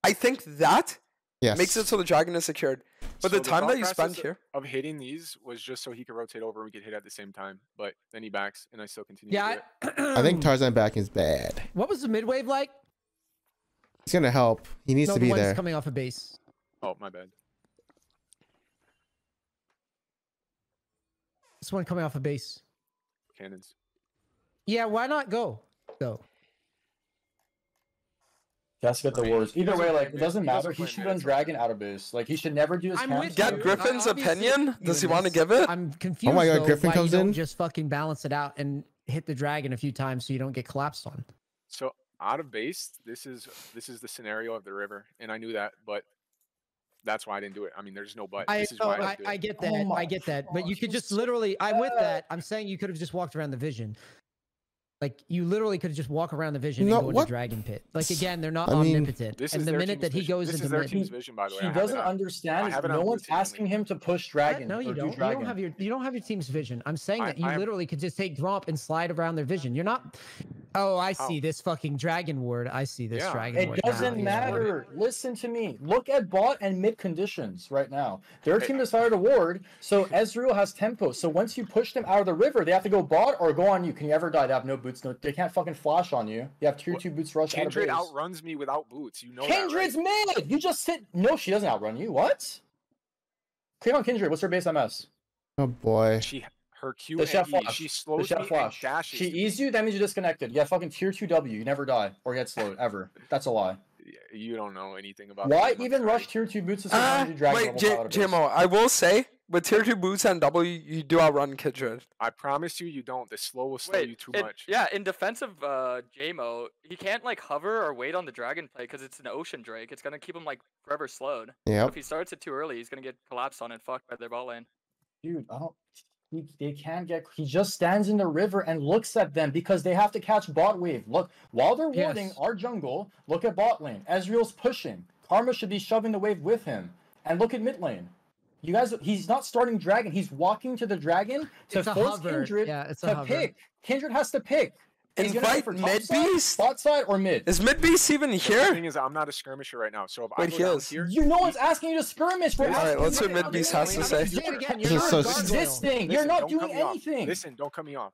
I think that Yes. makes it so the dragon is secured. But So the time thought that you process spend here, of hitting these was just so he could rotate over and we could hit at the same time. But then he backs, and I still continue. Yeah, to do. I, I think Tarzan backing is bad. what was the mid wave like? He's gonna help. He needs no, to the be one's there. coming off a base. Oh, my bad. This one coming off a base. Cannons. Yeah, why not go though? He has to get the I mean, wards. Either way, like it doesn't matter. He play should mid, run dragon out of base. Like he should never do his I'm with Get you. I Griffin's opinion? Does he wanna give it? I'm confused. Oh my God, though, Griffin comes in? Just fucking balance it out and hit the dragon a few times so you don't get collapsed on. So out of base, this is this is the scenario of the river, and I knew that, but that's why I didn't do it. I mean, there's no but. I this is know, why I, I, didn't do I it. get Oh that. I get that. But you could just literally. I'm with that. I'm saying you could have just walked around the vision. Like you literally could have just walk around the vision No, and go into dragon pit. Like again, they're not I mean, omnipotent. This and is the minute that he vision. goes this into is their mid, team's vision, by the way. I He doesn't on- understand. I is have it no one's asking him to push dragon. No, you do don't. You dragon. don't have your you don't have your team's vision. I'm saying I- that you I am- literally could just take Gromp and slide around their vision. You're not. Oh, I see How? this fucking dragon ward. I see this Yeah. dragon It ward. It doesn't yeah. matter. Listen to me. Look at bot and mid conditions right now. Their team has fired a ward, so Ezreal has tempo. So once you push them out of the river, they have to go bot or go on you. Can you ever die? They have no boots. No, they can't fucking flash on you. You have tier What? two boots rush Kindred out outruns me without boots. You know Kindred's that, right? mid. You just sit. No, she doesn't outrun you. What? Click on Kindred. What's her base MS? Oh boy. She her Q The and chef E, flash. she The chef me flash. and dashes. She to eased you. That means you're disconnected. Yeah, fucking tier two W. You never die or get slowed ever. That's a lie. You don't know anything about. Why game, even rush tier two boots to see dragon wait, J- five out of base? JMO, I will say, with tier 2 boots and W, you do outrun Kindred. I promise you, you don't. The slow will slow Wait, you too in- much. yeah, in defense of uh, JMO, he can't like hover or wait on the dragon play because it's an ocean drake. It's gonna keep him like forever slowed. So if he starts it too early, he's gonna get collapsed on and fucked by their bot lane. Dude, I don't. He, they can't get. He just stands in the river and looks at them because they have to catch bot wave. Look, while they're warding Yes. our jungle, look at bot lane. Ezreal's pushing. Karma should be shoving the wave with him. And look at mid lane. You guys, he's not starting dragon. He's walking to the dragon to It's force. Kindred Yeah, it's a to hover. pick. Kindred has to pick. He's gonna go Invite for mid beast. bot side, or mid. Is mid beast even here? The thing is, I'm not a skirmisher right now. So if Wait, I go he down is. here, You know one's asking you to skirmish. We're All right, let's see what Mid Beast has to say. You're Say it again. This You're is so a st- guardrail. existing. You're not doing cut me off. anything. Listen, don't cut me off.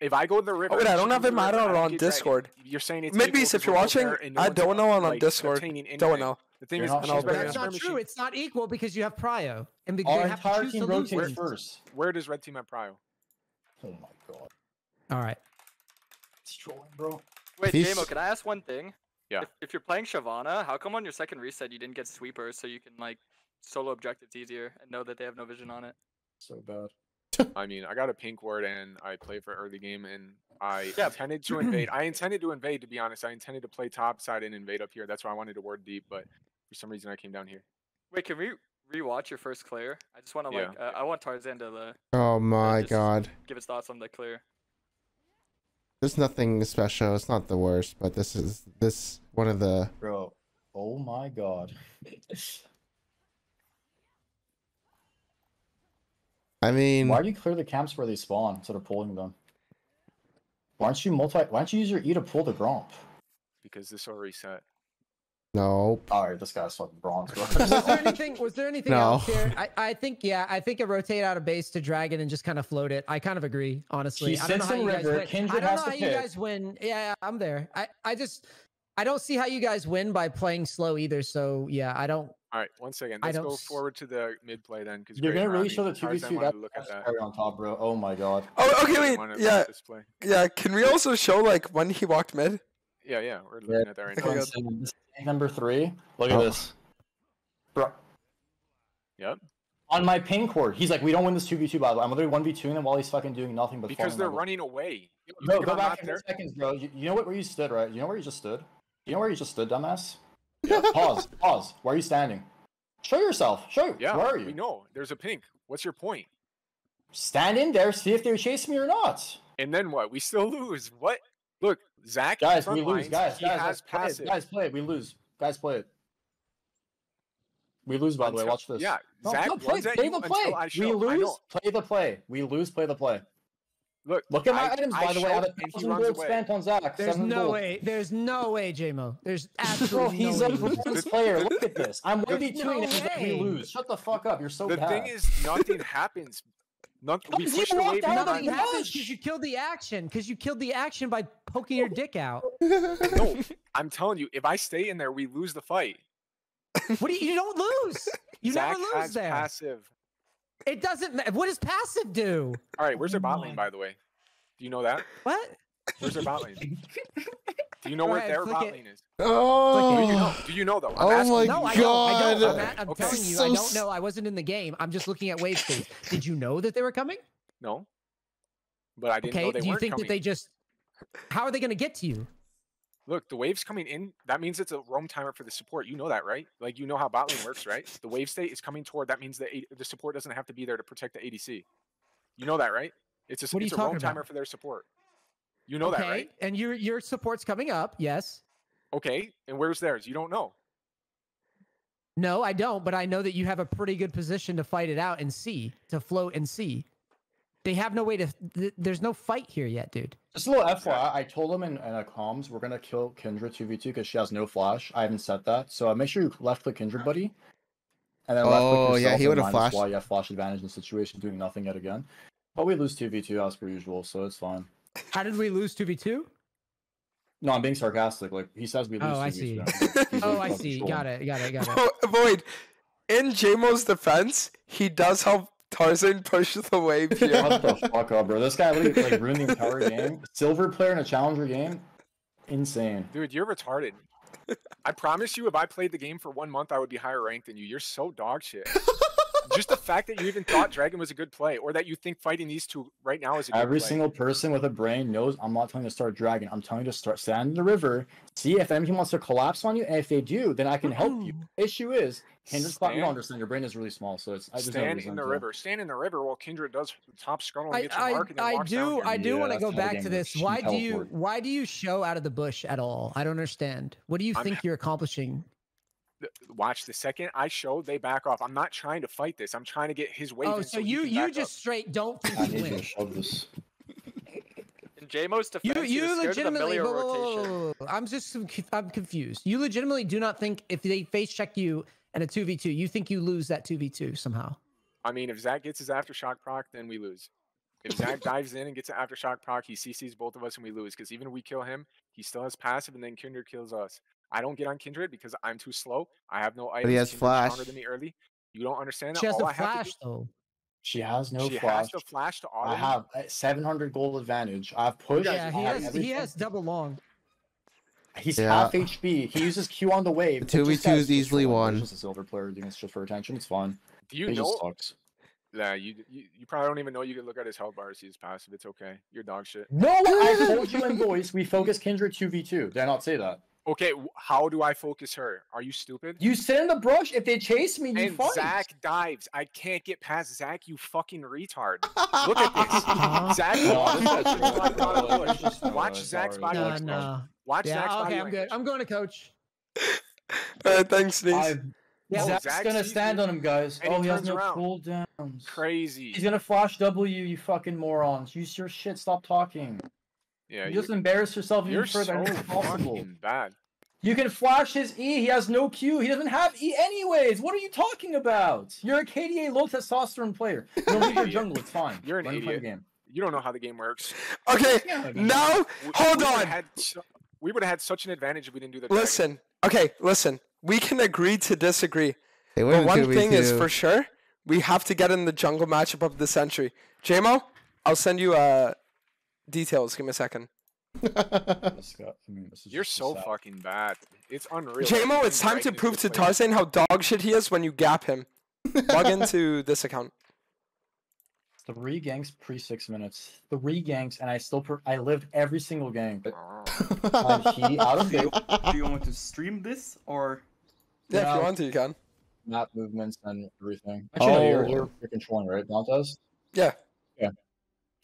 If I go to the river, Oh, wait, I don't have him river, added on get dragon, Discord. You're saying it's Mid equal Beast, if 'cause you're watching, no I don't know on like, Discord. Don't know. The thing You're is, not And I'll she's bring better it. That's at not true. skirmishing. It's not equal because you have Prio, and be- they Our have to entire choose team rotates first. Where does red team at prio? Oh my god. All right. It's trolling, bro. Wait, He's- Jamo, can I ask one thing? Yeah. If, if you're playing Shyvana, how come on your second reset you didn't get sweepers so you can like solo objectives easier and know that they have no vision on it? So bad. I mean, I got a pink ward and I play for early game and I Yeah. intended to invade. I intended to invade, to be honest. I intended to play top side and invade up here. That's why I wanted to ward deep, but for some reason I came down here. Wait, can we rewatch your first clear? I just want to Yeah. like, uh, I want Tarzan to uh, Oh my just- god. give his thoughts on the clear. There's nothing special. It's not the worst, but this is this one of the Bro. Oh my god. I mean Why do you clear the camps where they spawn instead of pulling them? Why don't you multi why don't you use your E to pull the Gromp? Because this will reset. no. Alright, this guy's fucking bronze, was there anything? Was there anything No. else here? I, I think yeah. I think a rotate out of base to dragon and just kind of float it. I kind of agree, honestly. He I don't know how in you guys river, win. Kindred I don't know to how you guys win. Yeah, yeah, I'm there. I I just I don't see how you guys win by playing slow either. So yeah, I don't. All right, one second. I Let's don't go forward to the mid play then, because You're gonna really show the 2v2 that look at that. on top, bro. Oh my god. Oh, okay, wait. Yeah, yeah. Can we also show like when he walked mid? Yeah, yeah, we're looking at that right now. good. This is number three. Look at Oh. this. Bro. Yep. On my ping cord, he's like, we don't win this 2v2 by the way. I'm literally 1v2 him while he's fucking doing nothing but Because they're my- running away. You Bro, think go back not in there? seconds, bro. You, you know what where you stood, right? You know where you just stood? You know where you just stood, dumbass? Yeah. pause. Pause. Where are you standing? Show yourself. Show. Yeah, Where are you? we you? know. There's a pink. What's your point? Stand in there. See if they're chasing me or not. And then what? We still lose. What? Look, Zac. Guys, we lose. Guys, he guys, has guys, play it. guys, play it. We lose. Guys, play it. We lose, by the way. Watch this. Yeah, No, Zac no, play, play the play. I we lose. Play the play. We lose. Play the play. Look, Look at my I- items, I by the way. I have showed a and he thousand gold away. spent on Zac. There's no gold. way. There's no way, JMO. There's Bro, absolutely he's no a way. bronze player. Look at this. I'm There's 1v2 no and we lose. Shut the fuck up. You're so the bad. thing is, nothing happens. Not, oh, we Because you push the walked wave. out and of the Nothing happens because you killed the action. Because you killed the action by poking your dick out. No, I'm telling you, if I stay in there, we lose the fight. What do you? You don't lose. You Zac never lose has there. passive. It doesn't. ma- What does passive do? All right, where's their bot lane, by the way? Do you know that? What? Where's their bot lane? Do you know where ahead, their bot lane is? Oh, Do you know? Do you know though? I'm Oh asking my you. No, I God. don't. I don't. I'm, at- I'm Okay. telling you, So I don't know. I wasn't in the game. I'm just looking at wave states. Did you know that they were coming? No. But I didn't Okay. know they Do you think coming. that they just? How are they going to get to you? Look, the wave's coming in. That means it's a roam timer for the support. You know that, right? Like you know how bot lane works, right? The wave state is coming toward. That means the the support doesn't have to be there to protect the ADC. You know that, right? It's a s- What are it's a roam about? timer for their support. You know okay. that, right? And your your support's coming up. Yes. Okay. And where's theirs? You don't know. No, I don't. But I know that you have a pretty good position to fight it out and see to float and see. They have no way to. Th- there's no fight here yet, dude. Just a little FYI, I told him in, in a comms we're gonna kill Kendra 2v2 because she has no flash. I haven't said that, so uh, make sure you left click Kindred, buddy. And then left click Oh, yeah, he would've minus flashed. Y, you have flash advantage in the situation, doing nothing yet again. But we lose 2v2 as per usual, so it's fine. How did we lose two v two? No, I'm being sarcastic. Like he says we lose. Oh, I 2v2. see. Oh, I see. trolling. Got it. Got it. Got it. Vo- Void. In JMO's defense, he does help Tarzan push the wave here. What the fuck up, bro. This guy literally like ruined the entire game. Silver player in a challenger game, insane. Dude, you're retarded. I promise you, if I played the game for one month, I would be higher ranked than you. You're so dog shit. just the fact that you even thought Dragon was a good play, or that you think fighting these two right now is a good Every play. single person with a brain knows I'm not telling you to start dragon. I'm telling you to start stand in the river. See if anything wants to collapse on you, and if they do, then I can help you. Mm-hmm. Issue is, Kindred's clap. You don't understand. Your brain is really small, so it's. I- there's no Stand reason in the to- river. Stand in the river while Kindred does the top scuttle and I, gets your I, mark and I walks do down I do Yeah, want to go back to this. She Why do you why do you show out of the bush at all? I don't understand. What do you I'm- think you're accomplishing? Th- Watch the second I show, they back off. I'm not trying to fight this. I'm trying to get his wave. Oh, so you you just up. straight don't think I you need you to win. shove this. In JMO's You defense, he you was scared of the legitimately Millia whoa, whoa, rotation. whoa, whoa. I'm just I'm confused. You legitimately do not think if they face check you and a 2v2, you think you lose that 2v2 somehow. I mean, if Zac gets his aftershock proc, then we lose. If Zac dives in and gets an aftershock proc, he CCs both of us and we lose. Because even if we kill him, he still has passive, and then Kinder kills us. I don't get on Kindred because I'm too slow. I have no items. he has Kindred's flash. stronger than me early. You don't understand that. She has All a I have flash to though. She has no she flash. has to flash to auto. I have uh, 700 gold advantage. I've pushed. Yeah, he I have has he has double long. He's Yeah. half HP. He uses Q on the wave. The 2v2 is says easily won. It's just a silver player doing this just for attention. It's fun. Do you he know? just sucks. Yeah, you, you you probably don't even know you can look at his health bar, see his passive. It's okay. You're dog shit. No, I told you in voice we focus Kindred 2v2. Did I not say that? Okay, how do I focus her? Are you stupid? You sit in the brush. If they chase me, you and fight. Zac dives. I can't get past Zac. You fucking retard. Look at this. Zac. No, watch this Zac's body language. just, uh, Watch. Zac's body No, language. no. Watch Yeah, Zac's okay, body I'm good. I'm going to coach. All right, thanks, Sneeze. I- Yeah, Oh, Zac's Zac gonna stand you, on him, guys. and he oh, he has turns no around. cooldowns. Crazy. He's gonna flash W, you fucking morons. Use your shit. Stop talking. Yeah, you you're, just embarrass yourself even you're further. so than possible. fucking bad. You can flash his E. He has no Q. He doesn't have E anyways. What are you talking about? You're a KDA low testosterone player. You don't need your jungle. It's fine. You're an Let him play the idiot. game. You don't know how the game works. Okay, Yeah, now We- hold we on. Had, we would have had such an advantage if we didn't do the. dragon. Listen. Okay, listen. We can agree to disagree. They But one thing is for sure, we have to get in the jungle matchup of the century. JMO, I'll send you uh details. Give me a second. This guy- I mean, this is You're so fucking bad. It's unreal. that JMO, it's time to prove to. Tarzan how dog shit he is when you gap him. Log into this account. Three ganks pre six minutes. Three ganks, and I still per- I lived every single gang. Oh. He out of Do you, do you want to stream this or? Yeah, if you want to, you can. map movements, and everything. Actually, oh, no, you're, Oh. you're, you're controlling, right, Dantes? Yeah.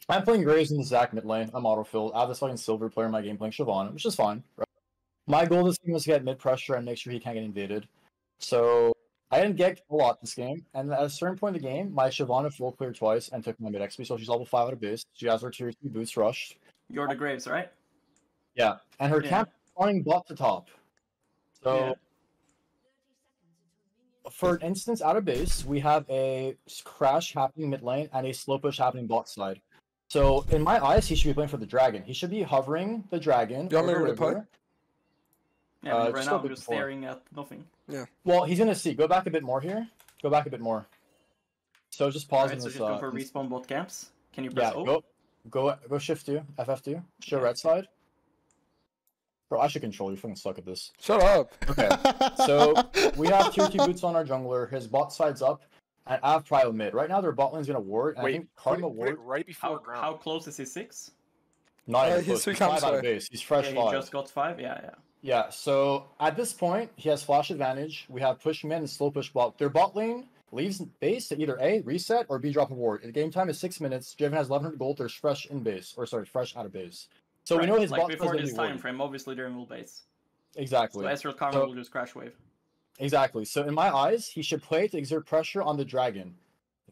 I'm playing Graves in the Zac mid lane. I'm autofilled. I have this fucking silver player in my game playing Siobhan, which is fine. Right? My goal this game was to get mid pressure and make sure he can't get invaded. So I didn't get a lot this game, and at a certain point in the game, my Siobhan full cleared twice and took my mid XP, so she's level 5 out of base. She has her tier 2 boots rushed. You're the Graves, right? Yeah. And her Yeah. camp running bot to top. So Yeah. for instance, out of base, we have a crash happening mid lane and a slow push happening bot side. So in my eyes, he should be playing for the dragon. He should be hovering the dragon. You want me over to reply? river. Yeah, Uh, right just now go I'm just before. staring at nothing. Yeah. Well, he's gonna see. Go back a bit more here. Go back a bit more. So just pause Alright, in so this. just go uh, for respawn bot camps. Can you press yeah, O? go, go, go shift two, FF two, show Yeah. red side. Bro, I should control. You fucking suck at this. Shut up. Okay, so we have tier two boots on our jungler. His bot side's up, and I have prio mid. Right now, their bot lane's gonna ward. And I Wait, think Karma put it ward. right before How, ground. how close is he? Six? Not Uh, even he's close. three He's five out of base. He's fresh yeah, he five. just got five. Yeah, yeah. Yeah, so at this point, he has flash advantage. We have push mid and slow push bot. Their bot lane leaves base to either A, reset, or B, drop a ward. The game time is six minutes. Draven has 1100 gold. There's fresh in base, or sorry, fresh out of base. So we know his like bot before is this time warded. frame. Obviously, they're in will base. So Exactly. Ezreal Karma So- will just crash wave. Exactly. So in my eyes, he should play to exert pressure on the dragon.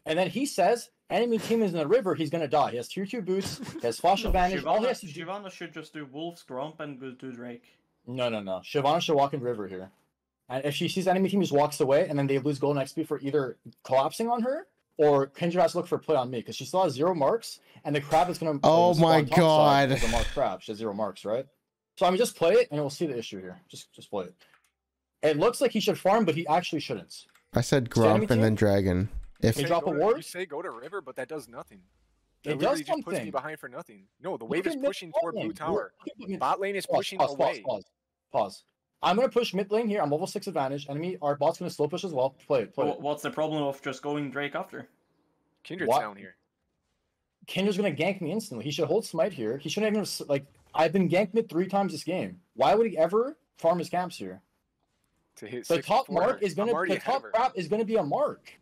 And then he says, enemy team is in the river, he's gonna die. He has tier two boots, he has flash No, advantage. All he has to do- should just do Wolves, Gromp, and go do Drake. No, no, no. Shyvana should walk in river here. And if she sees enemy team, just walks away, and then they lose golden XP for either collapsing on her or Kendra has to look for a play on me because she still has zero marks, and the crab is gonna. Oh my God. because of mark crab. She has zero marks, right? So I mean, just play it, and we'll see the issue here. Just, just play it. It looks like he should farm, but he actually shouldn't. I said Gromp and you? then Dragon. If Hey, Say drop a ward? You say go to river, but that does nothing. It does literally just puts me something. behind for nothing. No, the wave is pushing bot toward blue tower. Look Bot lane is Pause, pushing pause, away. Pause, pause, pause. I'm gonna push mid lane here. I'm level six advantage. Enemy, our bot's gonna slow push as well. Play it, play Wha- it. What's the problem of just going Drake after? Kindred's What? down here. Kinder's gonna gank me instantly. He should hold smite here. He shouldn't even like. I've been ganked mid three times this game. Why would he ever farm his camps here? To hit The top mark is gonna the top of crab is gonna be a mark.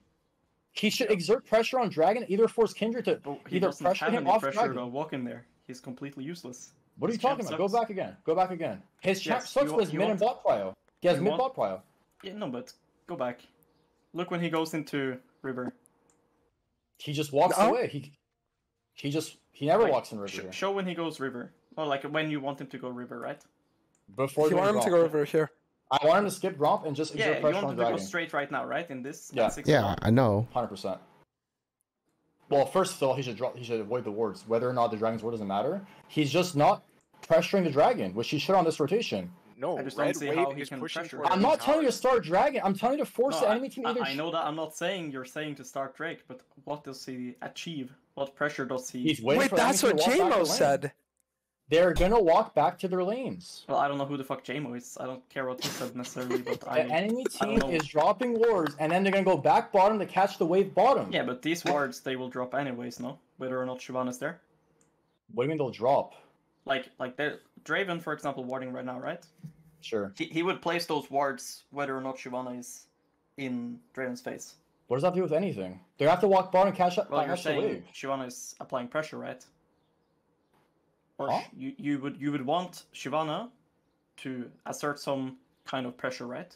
He should exert pressure on Dragon, either force Kindred to But he either doesn't pressure have him any off pressure Dragon. to walk in there. He's completely useless. What are you talking about? Go back again. Go back again. His champ Yes, sucks you with his want- mid and bot prio. He has you mid want- bot prio. Yeah, no, but go back. Look when he goes into river. He just walks No. away. He he just he never Like, walks in river. sh- show when he goes river. Or like when you want him to go river, right? Before you want him to go river here. I want him to skip Gromp and just Yeah, exert you want on him to go straight right now, right? In this Yeah. six Yeah. I know. Hundred percent. Well, first of all, he should drop. He should avoid the wards. Whether or not the dragon's ward doesn't matter. He's just not pressuring the dragon, which he should on this rotation. No, I just don't see how he can pressure. I'm not telling you to start dragon. I'm telling you to force No, the I- enemy team I, either. I know that. I'm not saying you're saying to start Drake, but what does he achieve? What pressure does he? He's waiting Wait, for the that's what team to JMO lane. said. They're gonna walk back to their lanes. Well, I don't know who the fuck JMO is. I don't care what he said necessarily, but The I. enemy team is dropping wards, and then they're gonna go back bottom to catch the wave bottom. Yeah, but these wards they will drop anyways, no? Whether or not Siobhan is there. What do you mean they'll drop? Like, like they're Draven, for example, warding right now, right? Sure. He, he would place those wards whether or not Shyvana is in Draven's face. What does that do with anything? They have to walk bottom and catch up. Well, you're saying wave. Shyvana is applying pressure, right? Or Huh? you, you would you would want Shyvana to assert some kind of pressure, right?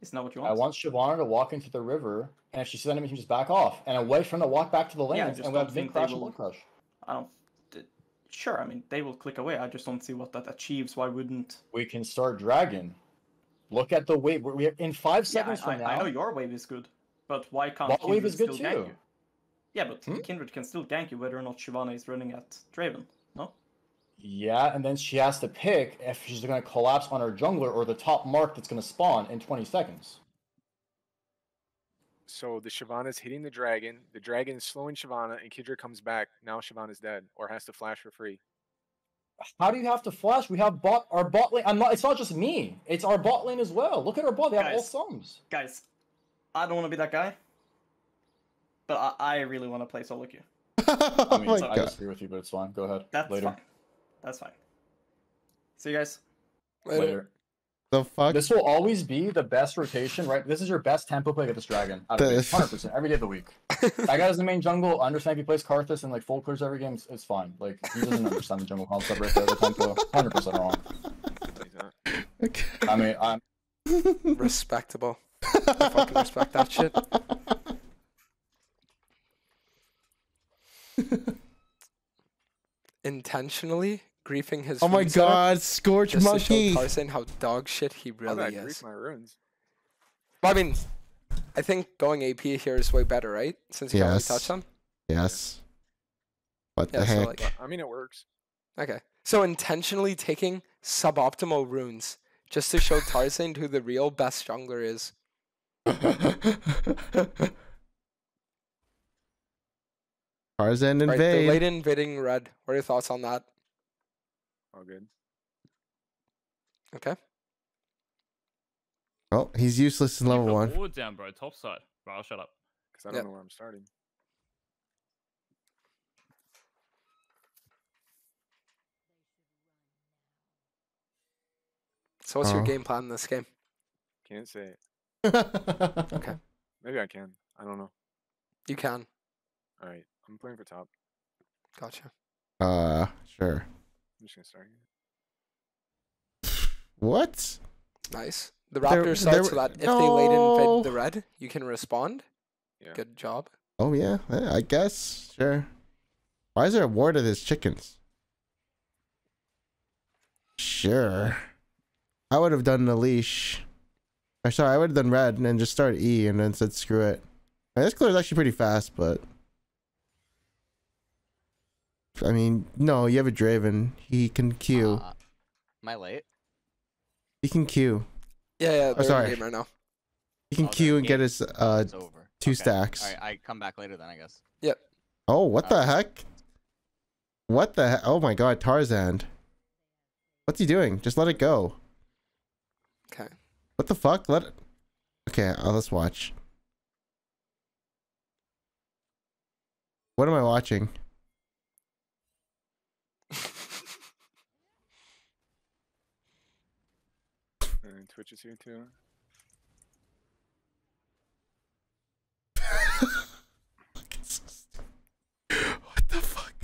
Isn't that what you want? I want Shyvana to walk into the river, and if she sees enemy, she can just back off and away from the walk back to the land, Yeah, and we have Vin crash will- Blood crush. I don't. Sure, I mean they will click away. I just don't see what that achieves. Why wouldn't? We can start dragon. Look at the wave. We're, we're in five Yeah, seconds I, from I, now. I know your wave is good, but why can't Bot wave Kindred is good still gank you? Yeah, but Hmm? Kindred can still gank you whether or not Shyvana is running at Draven. No. Yeah, and then she has to pick if she's going to collapse on her jungler or the top mark that's going to spawn in 20 seconds. So the Shyvana's hitting the dragon. The dragon is slowing Shyvana, and Kindred comes back. Now Shyvana's dead, or has to flash for free. How do you have to flash? We have bot our bot lane. I'm not. It's not just me. It's our bot lane as well. Look at our bot. They have all Guys. thumbs. Guys, I don't want to be that guy, but I, I really want to play solo queue. oh I mean, my I god. disagree with you, but it's fine. Go ahead. That's Later. fine. That's fine. See you guys. Later. Later. The fuck? This will always be the best rotation, right? This is your best tempo play against this dragon. out of the This- 100% every day of the week. that guy's the main jungle. I understand if he plays Karthus and like full clears every game, it's, it's fine. Like he doesn't understand the jungle concept right there. The tempo, 100% wrong. Okay. I mean, I'm Respectable. I fucking respect that shit. Intentionally griefing his Oh my rune setup god, Scorch just to show Tarzan how dog shit he How did I really grief is. my runes? Well, I mean, I think going AP here is way better, right? Since you can always Yes. touch them. Yes. What Yeah, the so, heck? like- I mean, it works. Okay. So intentionally taking suboptimal runes just to show Tarzan who the real best jungler is. Tarzan invade. Right, they're late invading red. What are your thoughts on that? All good. Okay. Oh, he's useless in level Keep one. ward down, bro. Top side. Bro, I'll shut up. Because I don't Yep. know where I'm starting. So what's your Oh. game plan in this game? Can't say it. Okay. Maybe I can. I don't know. You can. All right. I'm playing for top. Gotcha. uh, sure. I'm just gonna start. What? Nice. The There- Raptors start there- so that if they late no. invade the red, you can respond. Yeah. Good job. Oh yeah, yeah, I guess. Sure. Why is there a ward of his chickens? Sure. I would have done the leash. Or sorry, I would have done red and then just start E and then said screw it. I mean, this clear is actually pretty fast, but I mean, no, you have a Draven. He can queue. Uh, am I late? He can queue. Yeah, yeah. They're sorry. in game right now. He can Oh, the Q and get his Oh, uh over. two Okay. stacks. All right, I come back later then, I guess. Yep. Oh, what the Alright. heck? What the heck? Oh my god, Tarzan. What's he doing? Just let it go. Okay. What the fuck? Let it. Okay, uh, let's watch. What am I watching? And Twitch is here too. Fucking so stupid. What the fuck?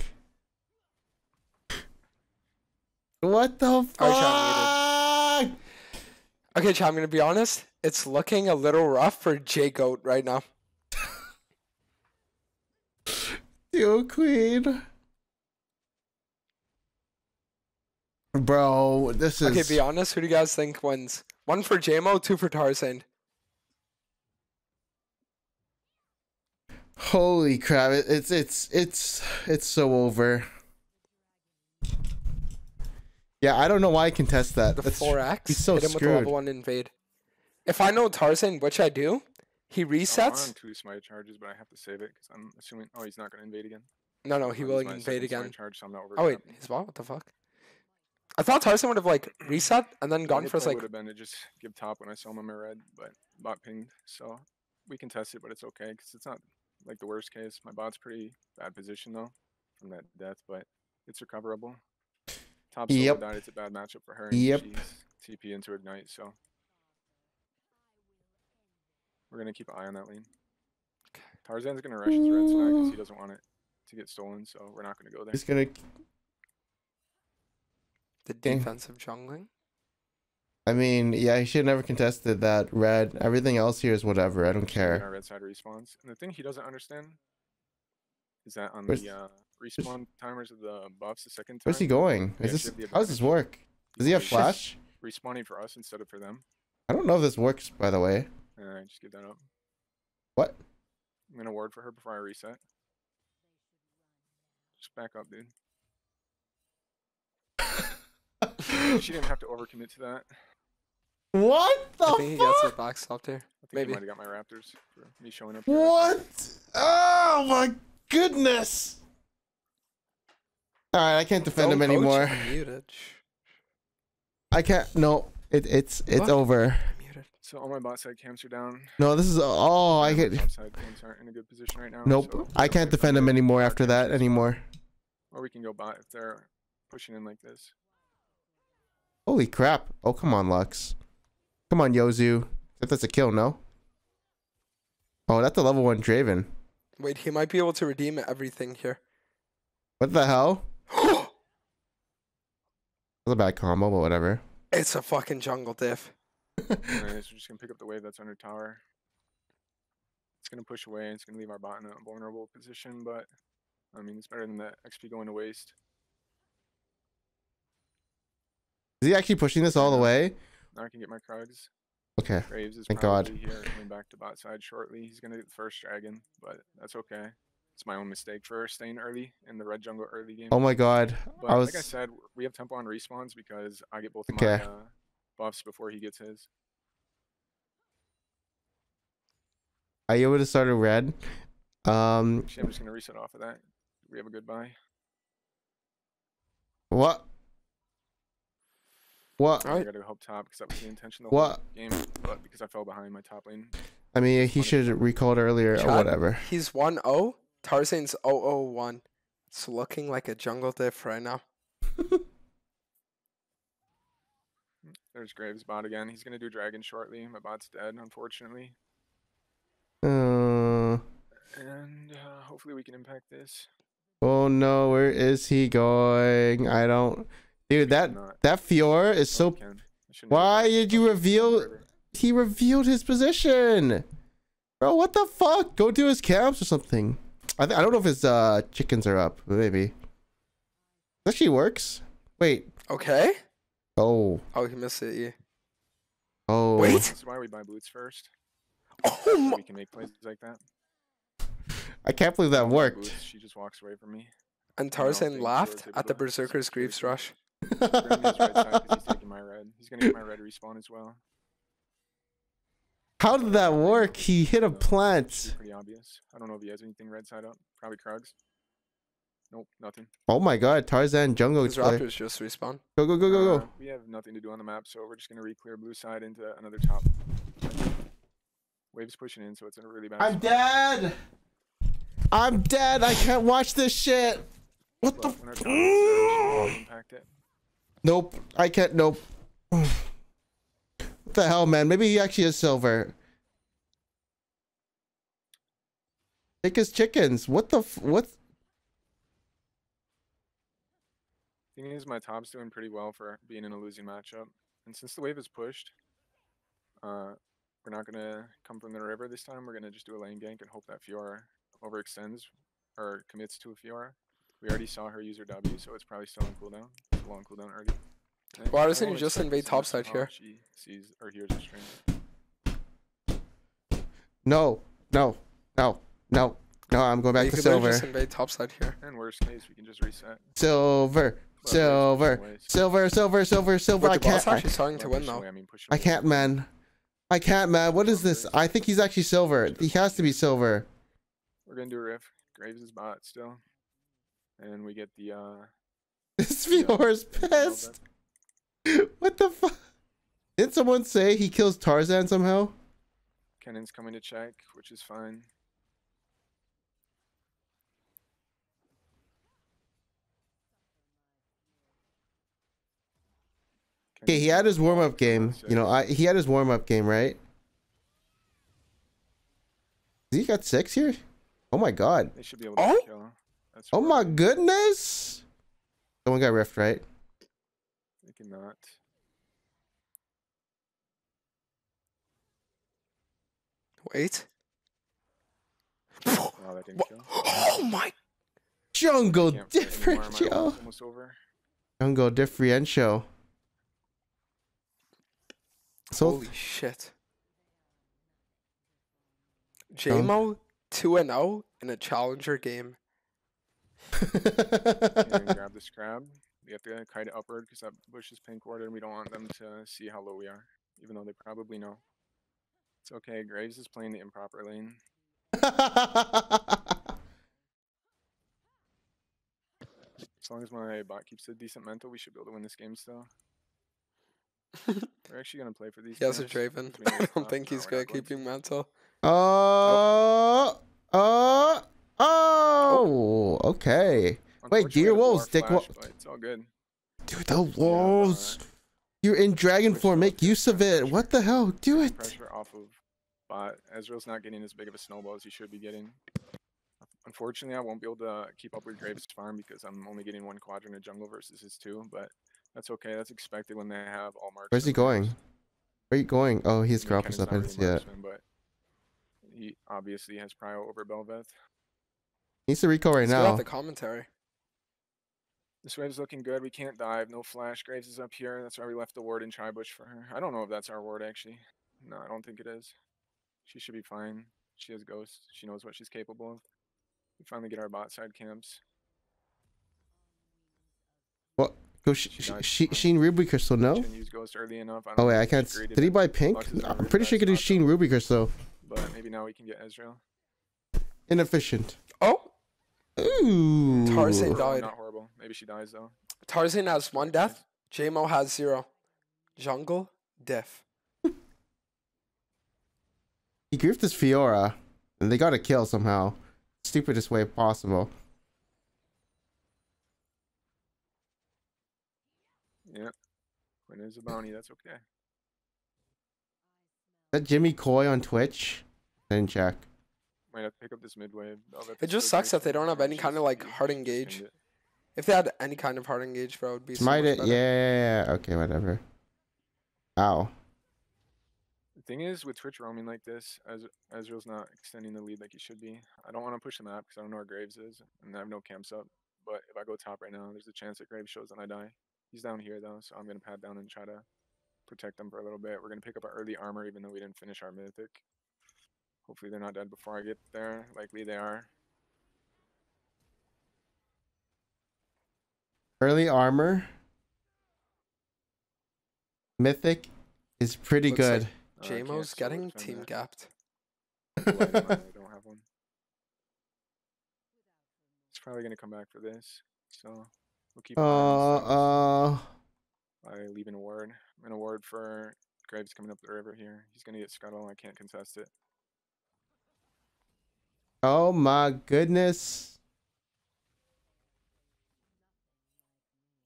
What the fuck? Okay, chat, I'm gonna be honest. It's looking a little rough for J Goat right now. Yo, Queen. Bro, this is. Okay, be honest. Who do you guys think wins? One for JMO, two for Tarzan. Holy crap! It, it's it's it's it's so over. Yeah, I don't know why I contest that. The That's- four X. he's so hit him with the level one invade. If I know Tarzan, which I do, he I'm resets. on two smite charges, but I have to save it because I'm assuming. Oh, he's not going to invade again. No, no, he Oh, will invade again. Charge, so I'm not Oh wait, overcapping. his bot. What the fuck? I thought Tarzan would have like reset and then gone for his, like. would have been to just give top when I saw him on my red, but bot pinged, so we can test it, but it's okay because it's not like the worst case. My bot's pretty bad position though from that death, but it's recoverable. Top solo Yep. died. It's a bad matchup for her. and Yep. She's TP into ignite, so we're gonna keep an eye on that lane. Tarzan's gonna rush his red flag because he doesn't want it to get stolen, so we're not gonna go there. He's gonna. The Okay. defensive jungling. I mean, yeah, he should never contested that red. Everything else here is whatever. I don't care. Our care. red side respawns. And the thing he doesn't understand is that on Where's- the uh, respawn timers of the buffs the second time. Where's he going? Is this? should be a How does this work? Does he have flash? Respawning for us instead of for them. I don't know if this works. By the way, And I just give that up. what? I'm gonna ward for her before I reset. Just back up, dude. She didn't have to overcommit to that. What the I think he gets his box back stopped here. I think Maybe. he might have got my raptors for me showing up. here. What? Oh my goodness! All right, I can't defend him Don't coach, anymore. I'm muted. I can't. No, it, it's it's What? over. Muted. So all my bot side camps are down. No, this is. Oh, I and my get. top side camps aren't in a good position right now. Nope, so I can't okay if I defend him anymore after that uh, anymore. Or we can go bot if they're pushing in like this. Holy crap! Oh, come on, Lux. Come on, Yozu. If that's a kill, no. Oh, that's a level one Draven. Wait, he might be able to redeem everything here. What the hell? That's a bad combo, but whatever. it's a fucking jungle diff. Anyways, we're just gonna pick up the wave that's under tower. It's gonna push away. It's gonna leave our bot in a vulnerable position, but I mean it's better than the XP going to waste. Is he actually pushing this all the way? Now I can get my Krugs. Okay. Graves is Thank God. here coming back to bot side shortly. He's gonna get the first dragon, but that's okay. It's my own mistake for staying early in the red jungle early game. Oh my god. But I was. like I said, we have tempo on respawns because I get both of Okay. my uh, buffs before he gets his. Are you able to start a red? Um. Actually, I'm just gonna reset off of that. We have a good buy. What? What? I gotta help top because that was the intention the What? game. But because I fell behind my top lane, I mean, he should have recalled earlier or whatever. He's 1 0. Tarzan's 0 1. It's looking like a jungle diff right now. there's Graves bot again. He's gonna do dragon shortly. My bot's dead, unfortunately. Uh, And uh, hopefully we can impact this. oh no, where is he going? I don't. Dude, that not. that Fior is so. we can. I shouldn't have Why did you I should've done reveal? He revealed his position. Bro, what the fuck? Go to his camps or something. I th- I don't know if his uh chickens are up. Maybe. That actually works. Wait. Okay. Oh. Oh, he missed it. Yeah. Oh. Wait. This is why we buy boots first. Oh my. we can make plays like that. I can't believe that worked. Boots, she just walks away from me. And Tarzan laughed at the Berserker's switch Greaves Rush. Bring his right side 'cause he's taking my red. He's gonna get my red respawn as well. How did that work? He hit a plant. pretty obvious. I don't know if he has anything red side up. Probably Krugs. Nope, nothing. Oh my god, Tarzan jungle His play. Raptors just respawn. Go go go go Uh, go. we have nothing to do on the map, so we're just gonna re-clear blue side into another top. Waves pushing in, so it's in a really bad. I'm spot. dead. I'm dead. I can't watch this shit. What the? But when our top is there, we should impact it. Nope. I can't. Nope. what the hell, man? Maybe he actually is silver. Take his chickens. What the? What? Thing is, my top's doing pretty well for being in a losing matchup, and since the wave is pushed, uh, we're not gonna come from the river this time. We're gonna just do a lane gank and hope that Fiora overextends or commits to a Fiora. We already saw her use her W, so it's probably still on cooldown. It's long cooldown already. Why I doesn't he just invade topside here? She sees or hears a stream. No. No. No. No. No. I'm going back you to could literally silver. just invade topside here. And worst case, we can just reset. Silver. Well, Silver. pushing Silver. Silver. Silver. Silver. I can't. I, actually starting to win though. I mean, pushing I can't, man. I can't, man. What is this? I think he's actually silver. He has to be silver. We're gonna do a riff. Graves is bot still, and we get the uh. This the, Fiora's pissed. What the fuck? Didn't someone say he kills Tarzan somehow? Kennen's coming to check, which is fine. Okay, he had his warm-up game. You know, I he had his warm up game, right? He got six here. Oh my god. They should be able to Oh? kill. That's Oh fine. my goodness. Someone got rift, right? I cannot. Wait. Wow, that didn't kill. Oh my! Jungle Can't fight anymore, my ult is differential. Almost over. Jungle differential. So Holy shit! JMO two and zero in a challenger game. And grab this crab. We have to kite it upward because that bush is pink warded and we don't want them to see how low we are, even though they probably know. It's okay. Graves is playing the improper lane. As long as my bot keeps a decent mental, we should be able to win this game still. We're actually gonna play for these. He has. Draven. I don't think he's we're good not at going to. keeping mental. Oh, oh, oh, okay. Wait, Unfortunately, Deer I had a Wolves, Dick Wo- flash, It's all good. Dude, the wolves. You're in Dragon form. Make use of it. What the hell? Do it. Pressure off of bot. Ezreal's not getting as big of a snowball as he should be getting. Unfortunately, I won't be able to keep up with Graves' farm because I'm only getting one quadrant of jungle versus his two, but that's okay. That's expected when they have all marks. Where's he going? Where are you going? Oh, he's I mean, Grapples Kennen's up. I see really but he obviously has prio over Belveth. Needs to recall right Let's go now. the commentary. This wave's looking good. We can't dive. No flash. Graves is up here. That's why we left the ward in Tribush for her. I don't know if that's our ward actually. No, I don't think it is. She should be fine. She has ghosts. She knows what she's capable of. We finally get our bot side camps. Go, sh- She she- Sheen Ruby Crystal, no? Use ghost early enough. Oh wait, I can't. she's s- greedy Did he buy pink? Lux is in a I'm pretty sure he could do Sheen though, Ruby Crystal. But maybe now we can get Ezreal. Inefficient. Oh, Ooh. Tarzan died. Not horrible. Maybe she dies though. Tarzan has one death. JMO has zero. Jungle death. He griefed his Fiora, and they got a kill somehow. Stupidest way possible. Yeah. When there's a bounty, that's okay. Is That Jimmy Coy on Twitch. Didn't check. Might have to pick up this mid wave. Belveth just sucks that they for don't have any kind of, like, she hard engage. If they had any kind of hard engage, bro, it would be so Smite much it. Yeah, yeah, yeah. Okay, whatever. Ow. The thing is, with Twitch roaming like this, as Ezreal's not extending the lead like he should be. I don't want to push the map because I don't know where Graves is, and I have no camps up. But if I go top right now, there's a chance that Graves shows and I die. He's down here though, so I'm gonna pad down and try to protect them for a little bit. We're gonna pick up our early armor, even though we didn't finish our mythic. Hopefully they're not dead before I get there. Likely they are. Early armor. Mythic is pretty Looks like good. Uh, JMO's getting team that. gapped. Well, I don't I don't have one. It's probably gonna come back for this. So we'll keep. an eye on these Uh, things uh, by leaving a ward. An award for Graves coming up the river here. He's gonna get scuttle. I can't contest it. Oh my goodness.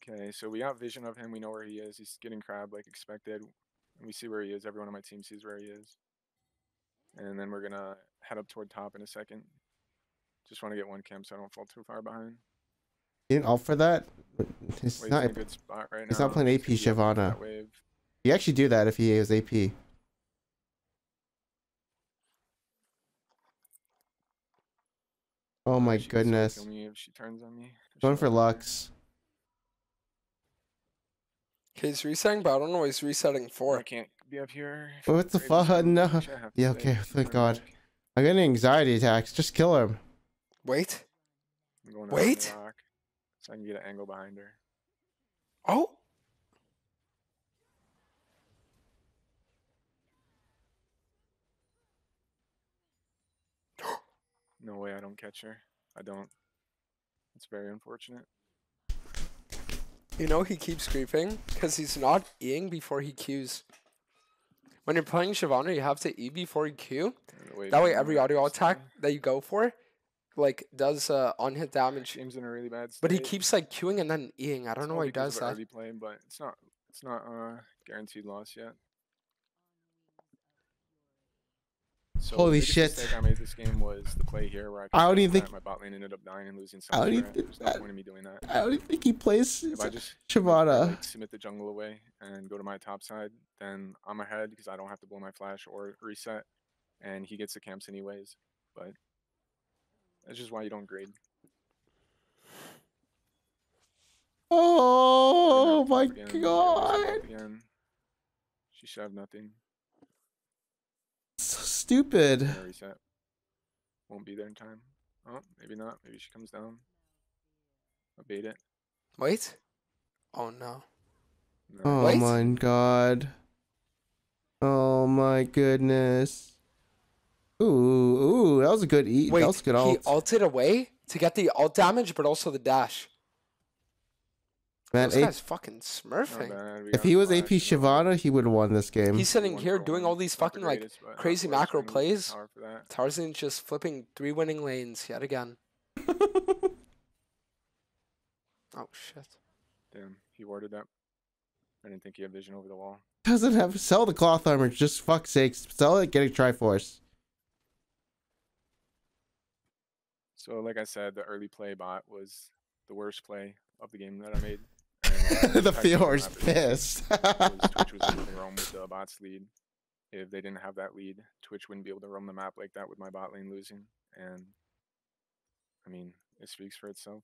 Okay, so we got vision of him. We know where he is. He's getting crab like expected. And we see where he is. Everyone on my team sees where he is. And then we're gonna head up toward top in a second. Just want to get one camp so I don't fall too far behind. Didn't opt for that. It's not. in a good spot right he's now. not playing AP AP 'cause he Shyvana. You actually do that if he is AP. Oh my She goodness. Kill me if she turns on me. Going for way. Lux. Okay, he's resetting, but I don't know what he's resetting for. I can't be up here. if What the fuck? No. Actually, I have to Yeah, okay, thank God. back. I'm getting anxiety attacks. Just kill him. Wait. I'm going around Wait. rock So I can get an angle behind her. Oh. No way I don't catch her. I don't. It's very unfortunate. You know he keeps creeping because he's not Eing before he queues. When you're playing Shyvana, you have to E before you Q. and the wave's That way, every audio attack that you go for, like, does uh, on-hit damage. Seems in a really bad state. But he keeps like queuing and then Eing. I don't It's know why he does that. Early play, but it's not. It's not uh guaranteed loss yet. So Holy biggest shit. mistake I made this game was the play here where I. I don't even think- my bot lane ended up dying and losing. I don't even think There's no point in me doing that. I don't even think he plays If I just Shyvana. like, submit the jungle away and go to my top side, then I'm ahead because I don't have to blow my flash or reset, and he gets the camps anyways. But that's just why you don't grade. Oh my top again, we always have god. She should have nothing. So stupid. Reset. Won't be there in time. Oh, maybe not. Maybe she comes down. I'll it. Wait. Oh no. No. Oh Wait. my god. Oh my goodness. Ooh, ooh, that was a good eat. Wait. that was a good he ult. ulted away to get the ult damage, but also the dash. Man, this A- guy's fucking smurfing. bad, we if he was AP you know, Shyvana, he would have won this game. He's sitting here doing all these fucking like crazy macro plays. power for that. Tarzan just flipping three winning lanes yet again. Oh shit. Damn, he warded that. I didn't think he had vision over the wall. Doesn't have sell the cloth armor. Just fuck sakes, sell it. get Getting Triforce. So, like I said, the early play bot was the worst play of the game that I made. The I think Fior's map is- pissed. Twitch was able to roam with the bot's lead. If they didn't have that lead, Twitch wouldn't be able to roam the map like that with my bot lane losing. And I mean, it speaks for itself.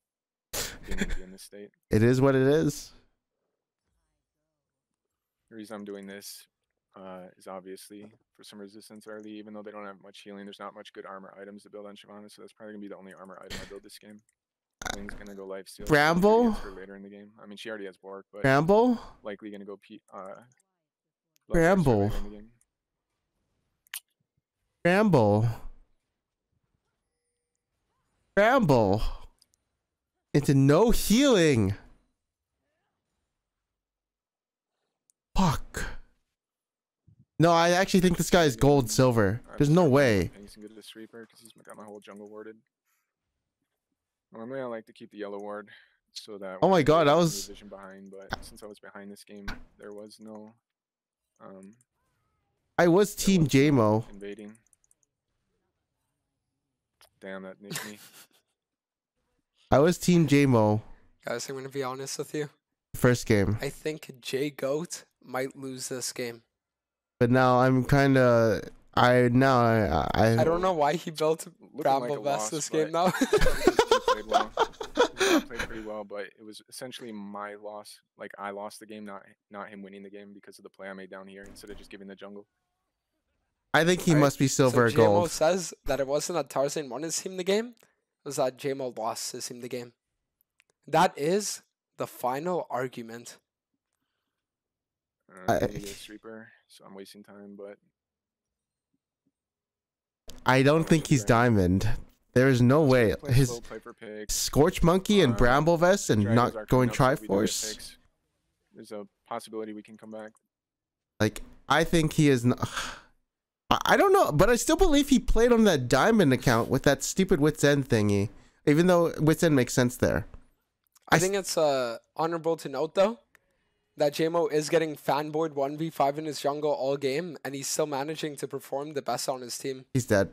In this state. it is what it is. The reason I'm doing this uh, is obviously for some resistance early, even though they don't have much healing. There's not much good armor items to build on Shyvana, so that's probably gonna be the only armor item I build this game. Lane's gonna go life steal. Bramble? later in the game. I mean, she already has Bork, but Bramble. likely gonna go P- uh, Bramble. later in the game. Bramble. Bramble. Into no healing. Fuck. No, I actually think this guy is gold silver. There's no way. Pings and get this Reaper because he's got my whole jungle warded. Normally, I like to keep the yellow ward so that. Oh my God, I was- Vision behind, but since I was behind this game, there was no. Um, I was Team was JMO. Invading. Damn, that nicked me. I was Team JMO Guys, I'm gonna be honest with you. first game, I think J Goat might lose this game. but now I'm kind of. I now I, I I don't know why he built Looking like Bramble a Best loss, this game now. he played well. He played pretty well, but it was essentially my loss. Like I lost the game, not not him winning the game because of the play I made down here instead of just giving the jungle. I think he Alright, must be silver or so JMO gold. says that it wasn't that Tarzan won his team the game, it was that JMO lost his team the game. That is the final argument. Uh, I- I need a sweeper, so I'm wasting time. But I don't think he's diamond. There is no way Play his slow, play. Scorch Monkey and Uh, Bramble Vest and not going up, so if we do get Triforce. There's a possibility we can come back. Like I think he is. Not, I I don't know, but I still believe he played on that diamond account with that stupid Wits End thingy. Even though Wits End makes sense there. I I think it's uh, honorable to note though that JMO is getting fanboyed 1v5 in his jungle all game, and he's still managing to perform the best on his team. He's dead.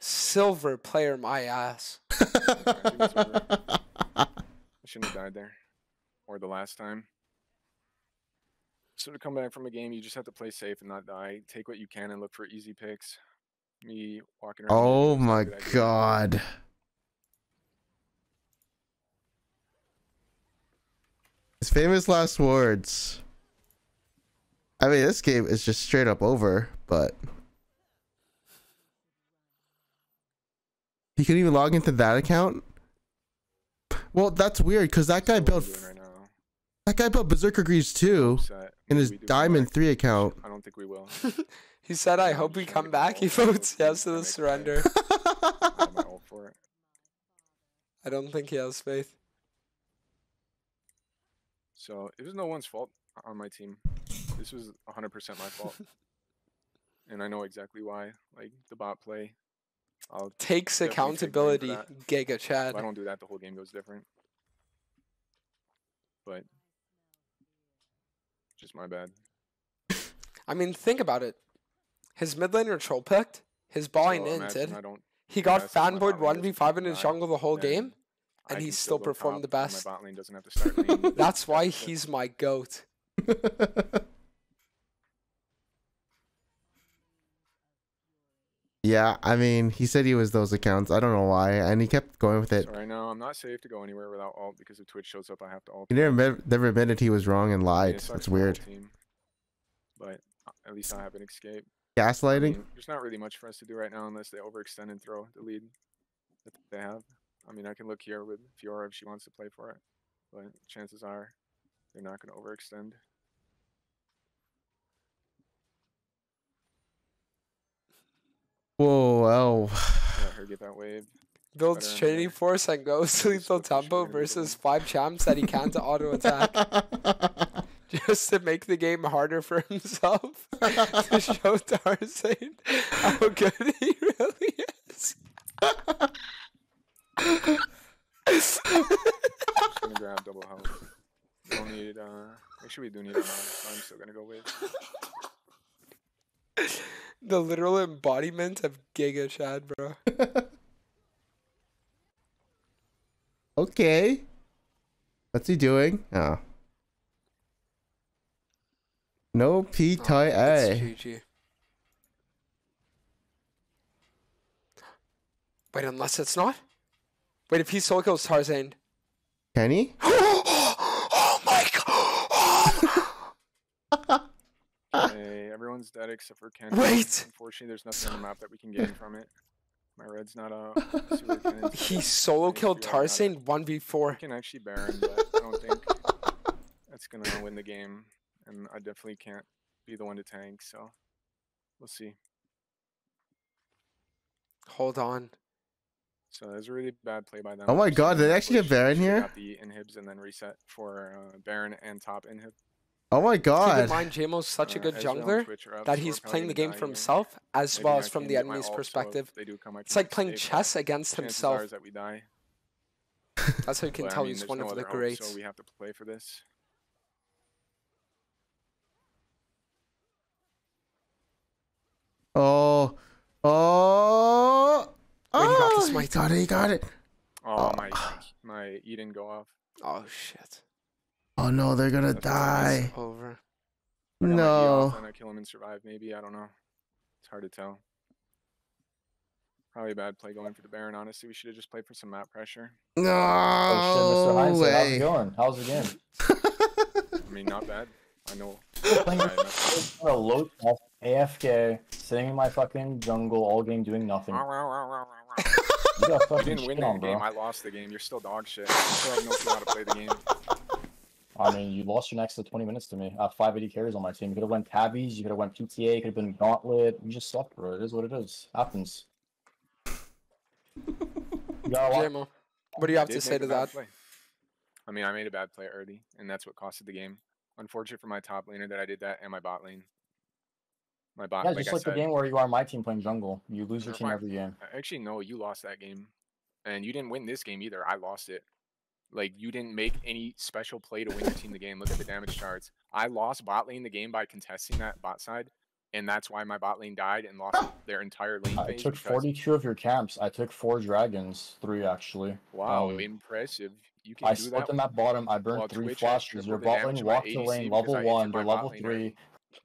Silver player, my ass. I shouldn't have died there, or the last time. So to come back from a game, you just have to play safe and not die. Take what you can and look for easy picks. Me walking around. oh my is not a good idea. god. His famous last words. I mean, this game is just straight up over, but he could even log into that account. Well, that's weird because that guy That's built right that guy built Berserker Greaves too in his we do come Diamond back. Three account. I don't think we will. He said, I hope we come back. He votes yes to the surrender. I have my ult for it. I don't think he has faith. So it was no one's fault on my team. This was 100% my fault. and I know exactly why. Like the bot play. I'll, Takes Definitely take blame for accountability. Giga if I don't do that, the whole game goes different. But just my bad. I mean, think about it. His mid laner troll picked, his buying So in imagine did. I don't He got fanboyed 1v5 in his jungle the whole game, I and he can still performed the best. My bot lane doesn't have to start laning. That's why he's my goat. yeah, I mean, he said he was those accounts. I don't know why, and he kept going with it. Right now, I'm not safe to go anywhere without alt because if Twitch shows up, I have to alt. He never never admitted he was wrong and I lied. it That's for the whole weird. Team, but uh, at least I have an escape. I Gaslighting. mean, there's not really much for us to do right now unless they overextend and throw the lead that they have. I mean, I can look here with Fiora if she wants to play for it, but chances are they're not going to overextend. Whoa. Let her get that wave. Builds Better Trinity. Force and goes to lethal tempo versus five champs that he can't auto attack just to make the game harder for himself to show Tarzan how good he really is. Gonna grab double health. Don't need. Uh, actually, we do need a so I'm still gonna go with. The literal embodiment of Giga Chad, bro. okay. What's he doing? Oh. No P tie A. Oh, GG. Wait, unless it's not? Wait, if he solo kills Tarzan. Can he? oh my god! Okay, everyone's dead except for Ken. Wait! Unfortunately, there's nothing on the map that we can gain from it. My red's not up. Sewer Kennen's he solo killed Fiora. Tarzan 1v4. I can actually Baron, but I don't think that's gonna win the game, and I definitely can't be the one to tank. So we'll see. Hold on. So it was a really bad play by them. Oh my God, did they actually get push. Baron here? Got the inhibs and then reset for uh, Baron and top inhib. Oh my god. Keep in god. mind, JMO's such a Uh, good jungler up, that he's probably playing the game die for here. himself as Maybe well as from the enemy's ult, so perspective. they do come, It's like playing escape, chess against himself. that we die. That's how you can But, I tell mean, he's one no of the other greats. So we have to play for this. Oh. Oh. Wait, he got the Oh, he got it. He got it. Oh, Oh. my my E didn't go off. Oh shit. Oh no, they're gonna That's what it is. die. Over. I got my No. off, and I kill him and survive. Maybe I don't know. It's hard to tell. Probably a bad play going for the Baron. Honestly, we should have just played for some map pressure. No Oh shit, Mr. Heinz, how's it going? How's the game? I mean, not bad. I know. Playing I messed a low test, AFK, sitting in my fucking jungle all game doing nothing. You got You fucking didn't win shit that on, bro. game. I lost the game. You're still dog shit. You still have no clue how to play the game. I mean, you lost your next to 20 minutes to me. I have 580 carries on my team. You could have went Tabis. You could have went PTA. Could have been gauntlet. You just sucked, bro. It is what it is. Happens. You gotta watch- JMO, what do you have to say to that? play. I mean, I made a bad play early, and that's what costed the game. Unfortunate for my top laner that I did that, and my bot lane. My bot, Yeah, like just I like the game where you are my team playing jungle. You lose your team fine. every game. Actually, no, you lost that game, and you didn't win this game either. I lost it. Like you didn't make any special play to win your team the game. Look at the damage charts. I lost bot lane the game by contesting that bot side, and that's why my bot lane died and lost their entire lane I took because- 42 of your camps. I took four dragons, three actually. Wow, Um, impressive! You can I do split that. them at bottom. I burned while three Twitch flashes. Your bot lane walked the lane level one. my They're level three. early.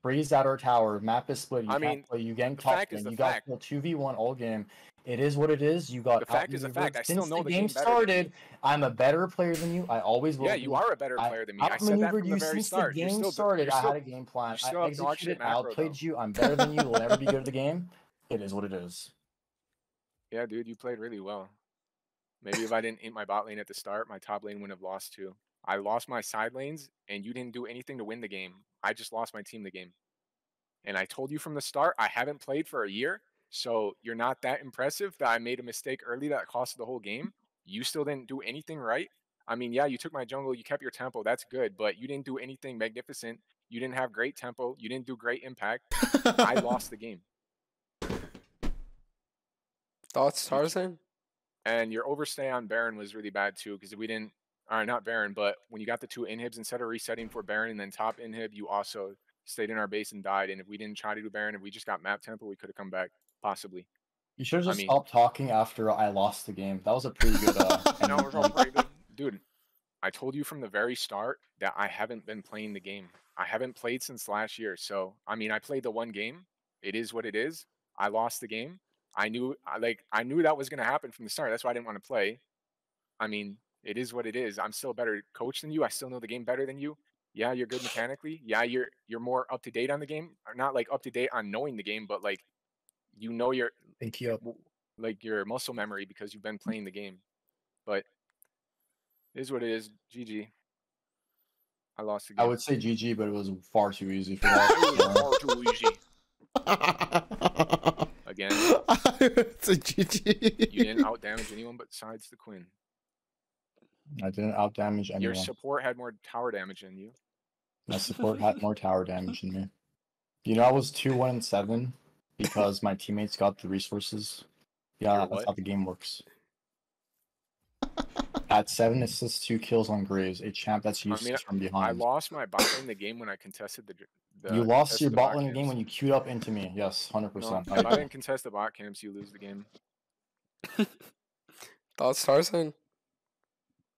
Breeze at our tower. Map is split. You I can't mean, play. You gang the top lane. the You got full 2v1 all game. It is what it is. You got The fact is the fact. I still Since know the the game game better than you. started. I'm a better player than you. I always will. Yeah, be. you are a better player than me. I said that from you the very since start. the game still, started. You're I still, had a game plan. you still I executed. I outplayed though. you. I'm better than you. Will never be good at the game. It is what it is. Yeah, dude, you played really well. Maybe if I didn't int my bot lane at the start, my top lane wouldn't have lost too. I lost my side lanes, and you didn't do anything to win the game. I just lost my team the game. And I told you from the start, I haven't played for a year, so you're not that impressive that I made a mistake early that costed the whole game. You still didn't do anything right. I mean, yeah, you took my jungle, you kept your tempo, that's good, but you didn't do anything magnificent. You didn't have great tempo, you didn't do great impact. I lost the game. Thoughts, Tarzan? And your overstay on Baron was really bad too, because we didn't, or not Baron, but when you got the two inhibs, instead of resetting for Baron and then top inhib, you also stayed in our base and died. And if we didn't try to do Baron, if we just got map tempo, we could have come back, possibly. You should have I just mean- stopped talking after I lost the game. That was a pretty good. Uh, No, we're all pretty good. Dude, I told you from the very start that I haven't been playing the game. I haven't played since last year. So, I mean, I played the one game. It is what it is. I lost the game. I knew, I like, I knew that was going to happen from the start. That's why I didn't want to play. I mean, it is what it is. I'm still a better coach than you. I still know the game better than you. Yeah, you're good mechanically. Yeah, you're you're more up to date on the game. Or not like up to date on knowing the game, but like you know your Thank you. like your muscle memory because you've been playing the game. But it is what it is. GG. I lost the game. I would say GG, but it was far too easy for it was that. far too easy. Again, it's a GG. you didn't out damage anyone besides the Queen. I didn't out damage Your support had more tower damage than you. My support had more tower damage than me. You know, I was two one and seven because my teammates got the resources. Yeah, that's how the game works. At seven assists, two kills on Graves, a champ that's I mean, from behind. I lost my bot lane the game when I contested the. the you lost your the bot lane the game when you queued up into me. Yes, hundred No, percent. if I didn't contest the bot camps, you lose the game. Thoughts, Tarzan?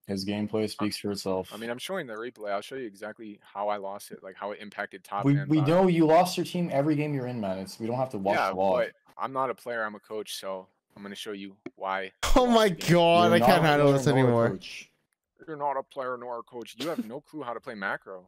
His gameplay speaks for itself. I mean, I'm showing the replay. I'll show you exactly how I lost it, like how it impacted top. we we bottom. know you lost your team every game you're in, man. It's we don't have to watch yeah, the vlog. but I'm not a player. I'm a coach, so I'm gonna show you why. Oh my god, I can't handle this anymore. coach. You're not a player nor a coach. You have no clue how to play macro.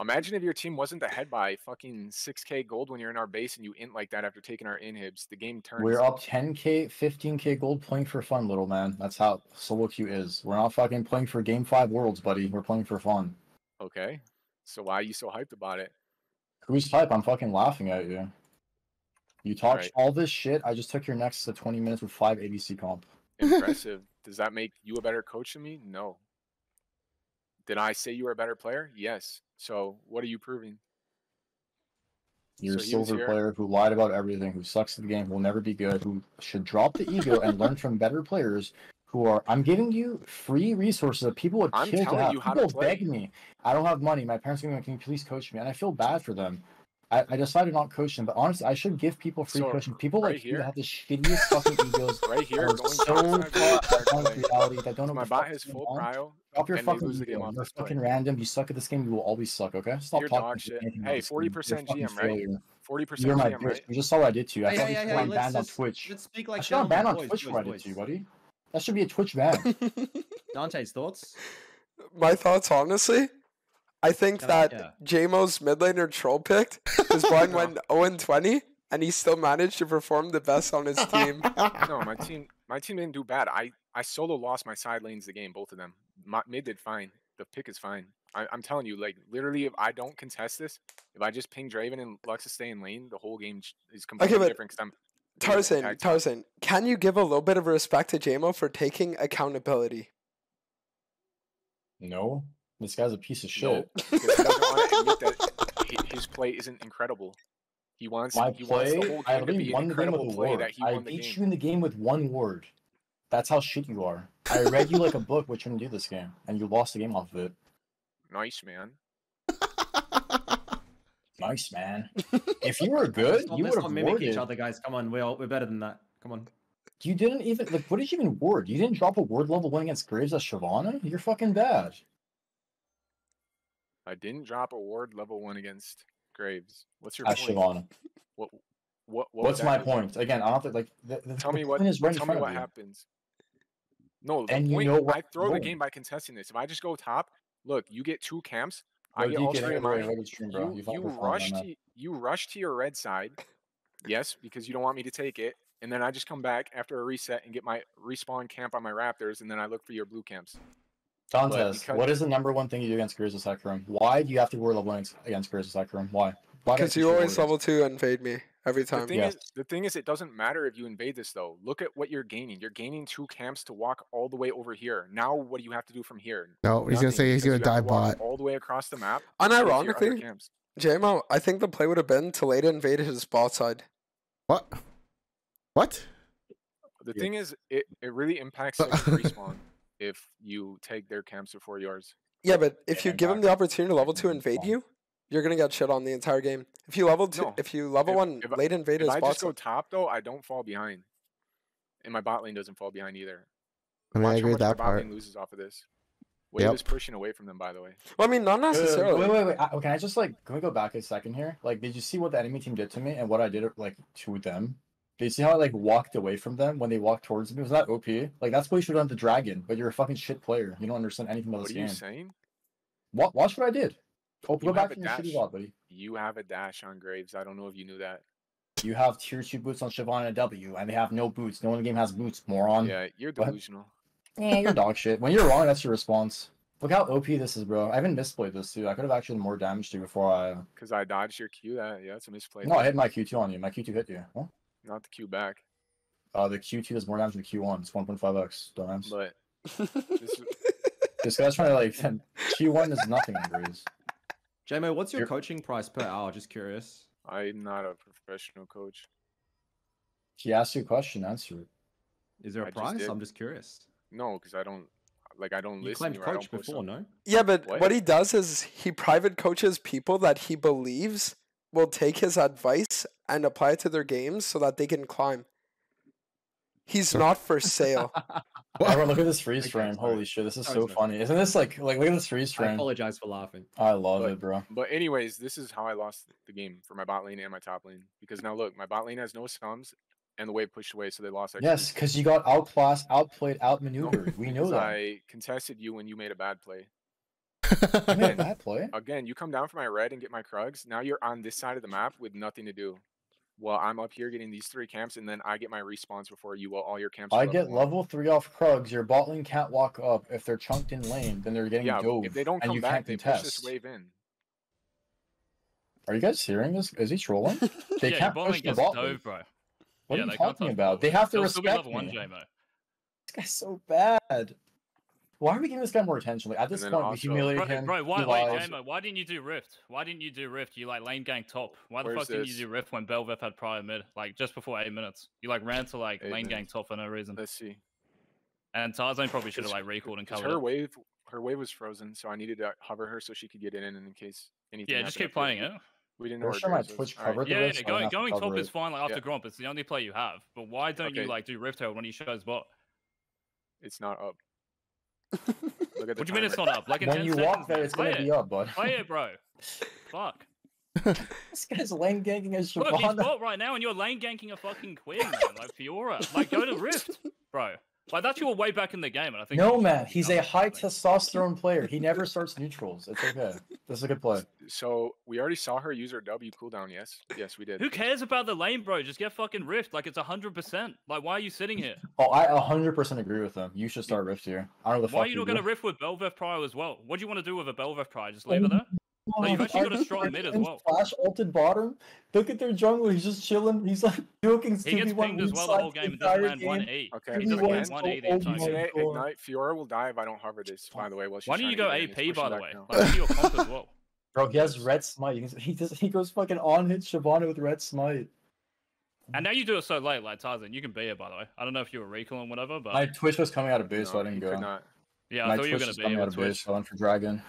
Imagine if your team wasn't ahead by fucking 6k gold when you're in our base and you int like that after taking our inhibs. The game turns. We're up 10k, 15k gold playing for fun, little man. That's how solo queue is. We're not fucking playing for game five worlds, buddy. We're playing for fun. Okay. So why are you so hyped about it? Who's type? I'm fucking laughing at you. You talked Alright. all this shit. I just took your next to 20 minutes with five ABC comp. Impressive. Does that make you a better coach than me? No. Did I say you were a better player? Yes. So what are you proving? You're So a silver player who lied about everything, who sucks at the game, who will never be good, who should drop the ego and learn from better players who are. I'm giving you free resources that people would I'm kill to have. you to people beg me. I don't have money. My parents are going, "Can you please coach me?" And I feel bad for them. I, I decided not to coach them, but honestly, I should give people free So, coaching. People right like you here- that have the shittiest fucking egos. Right here, are going so far side, of reality that don't know my what the bot fuck has is full going on. prio. Drop your fucking lose the game ego. off You're this play. fucking random. You suck at this game. You will always suck. Okay, stop You're talking. dog shit. Hey, about this game. You're 40% GM, right? Forty percent You're my GM, bitch. right? You just saw what I did to you. I Hey, thought hey, you hey, were hey, banned on Twitch. Let's speak like I should have banned on Twitch boys, what I did to you, buddy. That should be a Twitch ban. Dante's thoughts? My thoughts, honestly, I think Yeah, that yeah. JMO's mid laner troll picked his blind went 0 and 20, and he still managed to perform the best on his team. No, my team, my team didn't do bad. I, I solo lost my side lanes the game, both of them. My, mid did fine. The pick is fine. I, I'm telling you, like literally, if I don't contest this, if I just ping Draven and Luxus stay in lane, the whole game is completely but- different. Because I'm Tarzan. Tarzan, can you give a little bit of respect to JMO for taking accountability? No, this guy's a piece of shit. No, because he doesn't want to admit that hi- his play isn't incredible. He wants My he wants the play, whole I game to already won the game with incredible a word. I beat game. you in the game with one word. That's how shit you are. I read you like a book what you're gonna do this game, and you lost the game off of it. Nice man. Nice man. If you were good, you would not have mimic each other, guys. Come on, we're all, we're better than that. Come on. You didn't even like. What did you even word? You didn't drop a word level win against Graves as Shyvana. You're fucking bad. I didn't drop a ward level one against Graves. What's your As point? What what what What's my point? Again, I don't think like. The, the, Tell me what point right tell me what happens. No, the And you know what- I throw the game by contesting this. If I just go top, look, you get two camps. I get all three of mine. wait, wait, stream, bro. You, you rush to you rush to your red side, yes, because you don't want me to take it, and then I just come back after a reset and get my respawn camp on my Raptors, and then I look for your blue camps. Dantes, because- what is the number one thing you do against Grizz Attack Room? Why do you have to word level one against Grizz Attack Room? Why? Why Because teach you always level two and invade me every The time. thing Yes. is, the thing is, it doesn't matter if you invade this though. Look at what you're gaining. You're gaining two camps to walk all the way over here. Now, what do you have to do from here? No, he's gonna say he's gonna die to bot. all the way across the map. to get to your Unironically. JMO, I think the play would have been to later invade his bot side. What? What? The Yeah. thing is, it, it really impacts like, the respawn if you take their camps before yours. Yeah, but if you give them the opportunity to level two invade you, you're gonna get shit on the entire game. If you level two, No. if you level If- one if late invade If I bot just go top though, I don't fall behind, and my bot lane doesn't fall behind either. I mean, I Watch how agree with much my that bot part. lane loses off of this. Wave Yep. is pushing away from them, by the way. well, I mean, not necessarily. wait, wait, wait. I, can I just like can we go back a second here? Like, did you see what the enemy team did to me and what I did like to them? Did you see how I like walked away from them when they walked towards me? Was that OP? Like that's what you should have done to Dragon, but you're a fucking shit player. You don't understand anything about What this are you game. saying? Wa- Watch what I did. Oh, You go back from your shitty wall, buddy. You have a dash on Graves. I don't know if you knew that. You have tier two boots on Shyvana W, and they have no boots. No one in the game has boots, moron. yeah, you're what? delusional. Yeah, you're dog shit. When you're wrong, that's your response. Look how OP this is, bro. I haven't misplayed this too. I could have actually done more damage to you before I. Because I dodged your Q. That yeah, it's a misplay. No, I hit my Q2 on you. My Q2 hit you. Huh? Not the Q back, Uh, the Q2 does more damage than the Q1. It's 1.5x. Dumbass. but this, This guy's trying to like. Q1 is nothing on Breeze. JMO, what's your You're- coaching price per hour? Just curious. I'm not a professional coach. He asked you a question, answer it. Is there a I price? did. I'm just curious. No, because I don't like I don't You listen. claimed or I don't coach before, no? yeah, but What? what he does is he private coaches people that he believes will take his advice and apply it to their games so that they can climb. He's not for sale. Everyone, look at this freeze Okay, frame. Holy shit, this is so funny. Isn't this like like look at this freeze I frame? apologize for laughing. I love But- it, bro. But anyways, this is how I lost the game for my bot lane and my top lane. Because now look, my bot lane has no sums, and the wave pushed away, so they lost. XP. Yes, because you got outclassed, outplayed, outmaneuvered. we know that. I contested you when you made a bad play. You made bad play. Again, you come down for my red and get my Krugs. Now you're on this side of the map with nothing to do. Well, I'm up here getting these three camps, and then I get my respawns before you. While all your camps. I get one. level three off Krugs. Your bot lane can't walk up if they're chunked in lane. Then they're getting Yeah, dove, if they don't and come you back, can't they push contest. this wave in. Are you guys hearing this? Is he trolling? They yeah, can't your push the bot. dove, bro. What yeah, are you they talking about? They have to They'll still be respect level one, me. JMO. This guy's so bad. Why are we giving this guy more attention? Like at this then point, we also- humiliated Bro, him. bro, why, he wait, lies. Why didn't you do Rift? Why didn't you do Rift? You like lane gang top. Why the Where's fuck didn't you do Rift when Belveth had prior mid? Like just before eight minutes. You like ran to like Eight lane gang top for no reason. Let's see. And Tarzan probably should have like recalled and covered her it. wave, her wave was frozen, so I needed to hover her so she could get in, and in case anything. Yeah, just happened keep up playing it. We didn't know. We're where sure my Twitch Alright, covered the Yeah, rest, yeah, so going, to going top is fine. Like after Yeah. Gromp, it's the only play you have. But why don't you like do Rift Herald when he shows bot? It's not up. Look at What do you mean it's not up? Like in When 10 you seconds, walk there, it's play gonna be up, bud. Play it, bro. Fuck. this guy's lane ganking as Look, he's Shyvana. bot right now, and you're lane ganking a fucking queen, man. Like Fiora. Like go to Rift, bro. Like that's your way back in the game, and I think. No man, he's a high it, testosterone player. He never starts neutrals. It's okay. This is a good play. So we already saw her use her W cooldown. Yes, yes, we did. Who cares about the lane, bro? Just get fucking Rift. Like it's hundred percent. Like why are you sitting here? Oh, I 100% agree with them. You should start Rift here. I don't know the Why fuck are you not gonna Rift with Belveth Prio as well? What do you want to do with a Belveth Prio? Just oh, leave it there? Like, you've actually got a strong mid as well. Flash ulted bottom. Look at their jungler. He's just chilling. He's like joking. He gets 2v1 pinged as well the whole game. It entire doesn't land game. one E. Okay, He He doesn't land one to E the entire game. Ignite, ignite. Fiora will die if I don't hover this. By the way, while she's Why don't you go to get in. He's AP by the way? now. Like, do your comp as well. Bro, he has red smite. He, can- he just he goes fucking on hit Shyvana with red smite. And now you do it so late, like Tarzan. You can be here, by the way. I don't know if you were recalling whatever, but My Twitch was coming out of base, so I didn't go. not. yeah, I My thought you were gonna was be coming here out with of base, Twitch. so I went for Dragon.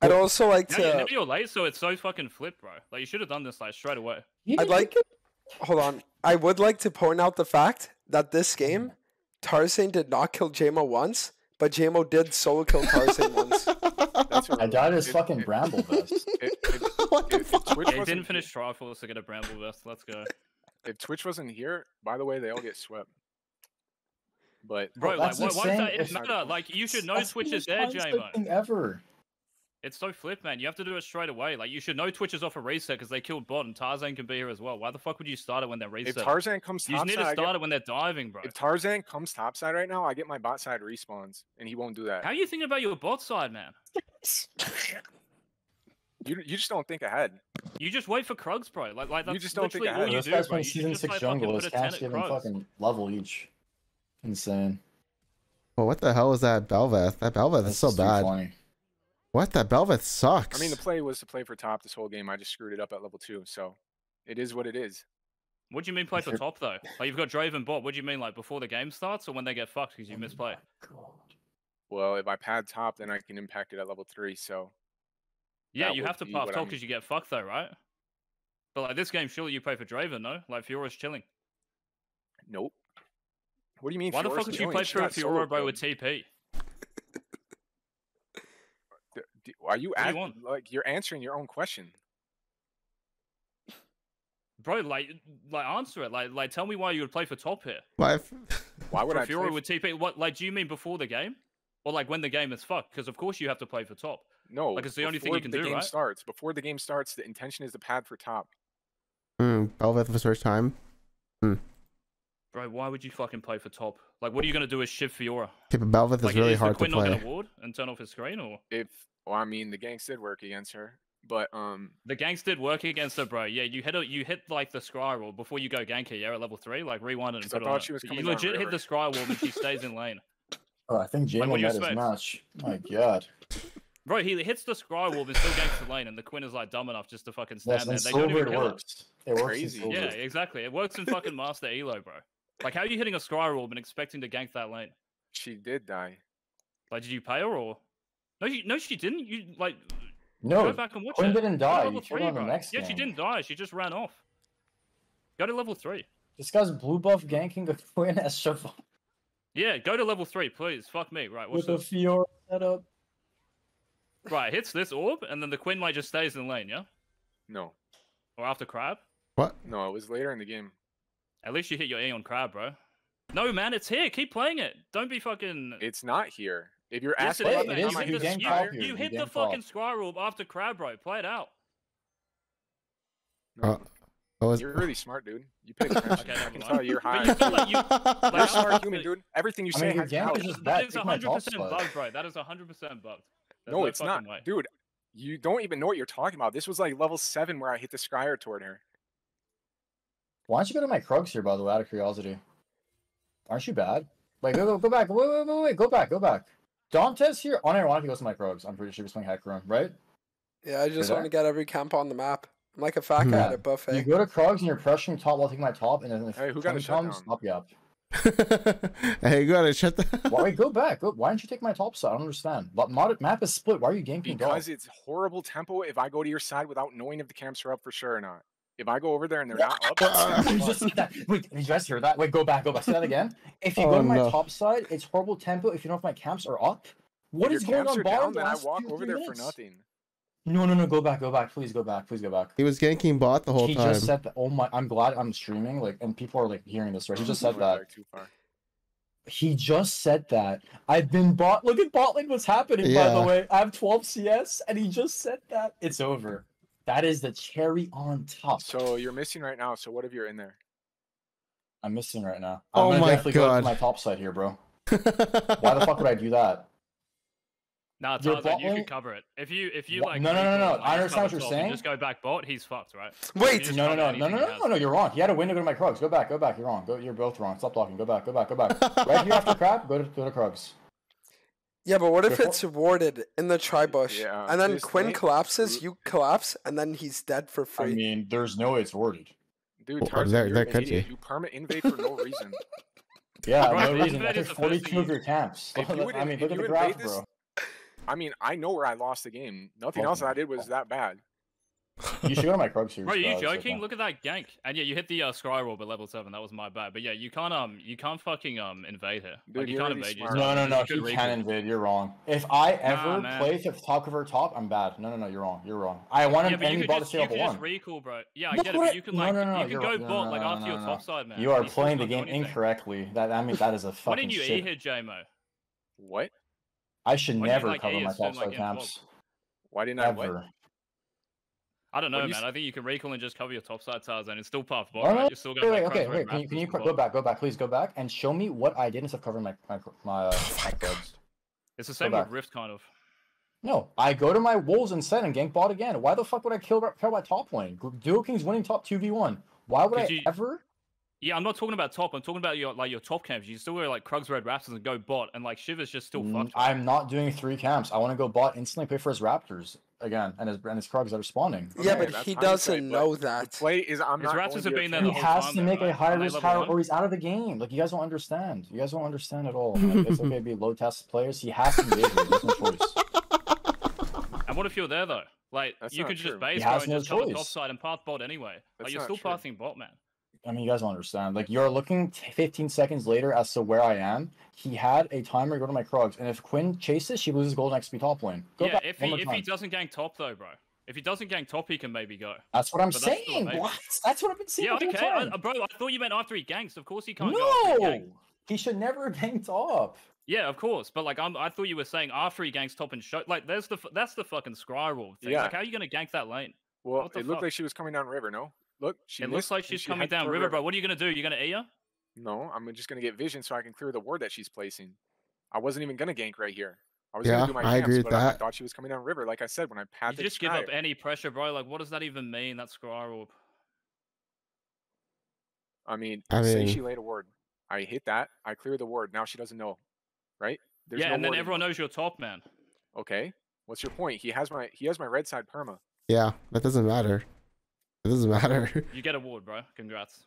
I'd also like Now, you- now to. you're late, so it's so fucking flipped, bro. Like you should have done this like straight away. I'd like. Hold on. I would like to point out the fact that this game, Tarzan did not kill JMO once, but JMO did solo kill Tarzan once. That's I died as fucking if- Bramble Vest. if- if- what the if- if fuck? Twitch Yeah, he wasn't didn't finish Triforce to get a Bramble Vest. Let's go. If Twitch wasn't here, by the way, they all get swept. But Bro, like, that's why, why does that It's- matter? Like, you should know That's the Twitch is there, hindsight JMO. ever. It's so flipped, man. You have to do it straight away. Like, you should know Twitch is off a reset because they killed bot and Tarzan can be here as well. Why the fuck would you start it when they're reset? if reset? Tarzan comes You just need to start get, it when they're diving, bro. if Tarzan comes topside right now, I get my bot side respawns, and he won't do that. How are you thinking about your bot side, man? You you just don't think ahead. You just wait for Krugs, bro. Like, like that's You just don't think literally all ahead. you This do, guy's bro. playing season just, six like, jungle. put His a 10 cats at give him Krugs. fucking level each. Insane. Well, what the hell is that Bel'Veth? That Bel'Veth is That's so just too bad. funny. What? That Bel'Veth sucks. I mean, the play was to play for top this whole game. I just screwed it up at level two, so it is what it is. What do you mean play for top though? Like you've got Draven bot. What do you mean like before the game starts or when they get fucked because you oh misplay? Well, if I pad top, then I can impact it at level three. So Yeah, you have to be path top because you get fucked though, right? But like this game, surely you play for Draven, no? Like Fiora's chilling. nope. What do you mean? Why the fuck would you play for a got solo Fiora, bro, with. TP? D- d- Are you, do you like you're answering your own question? Bro, like, like answer it. Like, like tell me why you would play for top here. Why if- Why would For I play Fiora with TP, what? Like, do you mean before the game, or like when the game is fucked? Because of course you have to play for top. No, Like, it's the only thing you can do the do, game right? starts. Before the game starts, the intention is to pad for top. Hmm, Bel'Veth for the first time. Bro, why would you fucking play for top? Like, what are you gonna do with Shiv Fiora? Okay, but Bel'Veth Like, is really is hard the Quinn to not play. gonna ward and turn off his screen, or If well, I mean, the ganks did work against her, but um, the ganks did work against her, bro? Yeah, you hit a, you hit like the scry wall before you go gank her. Yeah, at level three, like rewind it and 'Cause I put it on. thought her. she was coming you down legit hit river. the scry wall and she stays in lane. Oh, I think Like, Jalen what do you met his expect? match. My God. Bro, he hits the scry wall and still ganks the lane, and the Quinn is like dumb enough just to fucking stand Yes, there. in They don't even it kill works. It works Crazy. Yeah, exactly. It works in fucking Master Elo, bro. Like, how are you hitting a scry wall and expecting to gank that lane? she did die. Like, did you pay her or? No, she, no, she didn't. You like No, go back and watch Quinn it. didn't Go to die. level You three, her on the next Yeah, she didn't die. She just ran off. Go to level three. This guy's blue buff ganking the Quinn as Shyvana Yeah, go to level three, please. Fuck me. Right, watch with a this. Fiora setup. Right, hits this orb, and then the Quinn like just stays in lane, yeah? No, Or after crab. What? no, it was later in the game. At least you hit your E on crab, bro. No, man, it's here. Keep playing it. Don't be fucking. It's not here. If you're Yes, it asking is, about it man. You time hit You the, hit ganked you, top you You hit the ganked fucking top. scry orb after crab, bro. Play it out. no, Uh, what was- you're really smart, dude. You pay attention. Okay, I can tell you're But high. you feel like you- You're a smart how- human, dude. Everything you I say mean, your has gank value. is just That bad. is Take my top 100% spot. bugged, bro. That is 100% bugged. There's No, it's not, way. dude. You don't even know what you're talking about. This was like level seven where I hit the scryer toward her. Why don't you go to my Krugs here, by the way, out of curiosity? Aren't you bad? Like, go, go, go back. Wait, wait, wait, wait. Go back, go back. Dantes here. Oh, Unironically goes to my Krugs. I'm pretty sure he's playing Hack Room, right? Yeah, I just want to get every camp on the map. I'm like a fat guy Yeah. at a buffet. You buffet. go to Krugs and you're pressuring top while taking my top, and then if Hey, who got comes, shutdown? stop you up. hey, you gotta shut the. Why, wait, go back. Go, why don't you take my top side? I don't understand. But mod, map is split. Why are you ganking golf? Because it's horrible tempo if I go to your side without knowing if the camps are up for sure or not. If I go over there and they're not up, it's you just said that. Wait, did you guys hear that? Wait, go back, go back. Say that again. If you Oh, go to my no. top side, it's horrible tempo. If you know if my camps are up, what if is going on are bottom? down, the then I walk two, over three there for nothing. No, no, no. Go back, go back. Please go back. Please go back. he was ganking bot the whole he time. He just said that. Oh my! I'm glad I'm streaming. Like, and people are like hearing this. Right? He just said that. back Too far. He just said that. I've been bot. Look at bot lane. What's happening? By the way, I have 12 CS, and he just said that. It's over. That is the cherry on top. So you're missing right now. So what if you're in there? I'm missing right now. Oh I'm gonna my definitely go God. to my top side here, bro. Why the fuck would I do that? Nah, Your Tarzan, bot you lane- can cover it. If you if you Wha- like no, no, no, no, and I understand what you're top and saying. Just go back bot. He's fucked, right? Wait, No, no, no, no, no, no, no, no, you're wrong. He had a win to to my Krugs. Go back, go back. You're wrong. Go, you're both wrong. Stop talking. Go back, go back, go back. right here after crap, go to go to Krugs. Yeah, but what if it's warded in the tri bush, Yeah, and then this Quinn lane- collapses, you collapse, and then he's dead for free? I mean, there's no way it's worded. Dude, Well, Tarzan, there- you're there an could idiot. be. You permit invade for no reason. Yeah, no reason. invade That's is the first 42 of your camps. If you would- I mean, look at the graph, this- bro. I mean, I know where I lost the game. Nothing else Okay. I did was that bad. You should go to my Krugs series. Bro, are you joking? okay. Look at that gank. And yeah, you hit the uh, scry roll, but level seven. That was my bad. But yeah, you can't um, you can't fucking um invade here. Dude, like, you can't invade. smart. yourself. No, no, You no. should He recall. can invade. You're wrong. If I ever man. play to top of cover top, I'm bad. No, no, no. You're wrong. You're wrong. I want Yeah, him but you any could bot to just, stay up one. just recall, bro. Yeah, I Look get it, but you can like, no, no, you can go wrong. Bot no, like no, after no, your top side, man. You are playing the game incorrectly. That I mean that is a fucking. Why fucking didn't you shit. E hit JMO? What? I should Why didn't you, never cover my instead, top like, side camps. Why didn't I what? Ever. I don't know, What do you man. s- I think you can recall and just cover your top side tiles, and it's still path bot, No, right? You're still Wait, going wait, okay, wait. Can you, can you and go back, go back, please go back and show me what I did instead of covering my my my, uh, my Krugs. It's the same with Rift, kind of. No, I go to my wolves instead and gank bot again. Why the fuck would I kill kill my top lane? Duo King's winning top two v one. Why would I you- ever? Yeah, I'm not talking about top. I'm talking about your like your top camps. You still wear like Krugs Red Raptors and go bot, and like Shiver's just still fucked. right? I'm not doing three camps. I want to go bot instantly pay for his Raptors again and his and his Krugs that are spawning. Yeah, Okay, but he doesn't but know that. play is I'm His not Raptors going have been there He the camp. whole has time to though, make a right? high risk level higher, or he's out of the game. Like you guys don't understand. You guys don't understand at all. Like, it's okay to be low test players. He has to be able. There's no choice. And what if you're there though? Like That's you not could just base He bro has and no just cover top side and path bot anyway. Like you're still true. pathing bot, man. I mean, you guys don't understand. Like you're looking t- 15 seconds later as to where I am. He had a timer to go to my Krugs, and if Quinn chases, she loses gold next XP top lane. Go yeah, back if he if he doesn't gang top though, bro. If he doesn't gang top, he can maybe go. That's what I'm but saying. amazing. What? That's what I've been saying. Yeah, okay, I, time. bro. I thought you meant after he ganks. Of course he can't go. No, he should never gank top. Yeah, of course. But like, I'm, I thought you were saying after he ganks top and show. Like, there's the f- that's the fucking scry rule thing. Yeah. Like, how are you gonna gank that lane? Well, What the it looked like she was coming down river. No, look, she it looks like she's she coming down toward river, bro. What are you gonna do? You're gonna A her? No, I'm just gonna get vision so I can clear the ward that she's placing. I wasn't even gonna gank right here. I was Yeah, gonna do my I camps, agree with but I that. thought she was coming down river. Like I said, when I passed. You patted just give up any pressure, bro. Like, what does that even mean? That scry rule. I mean, I say mean- she laid a ward. I hit that. I clear the ward. Now she doesn't know, right? There's yeah, no and then everyone knows you're top, man. Okay, what's your point? He has my he has my red side perma. Yeah, that doesn't matter. It doesn't matter. You get a ward, bro. Congrats.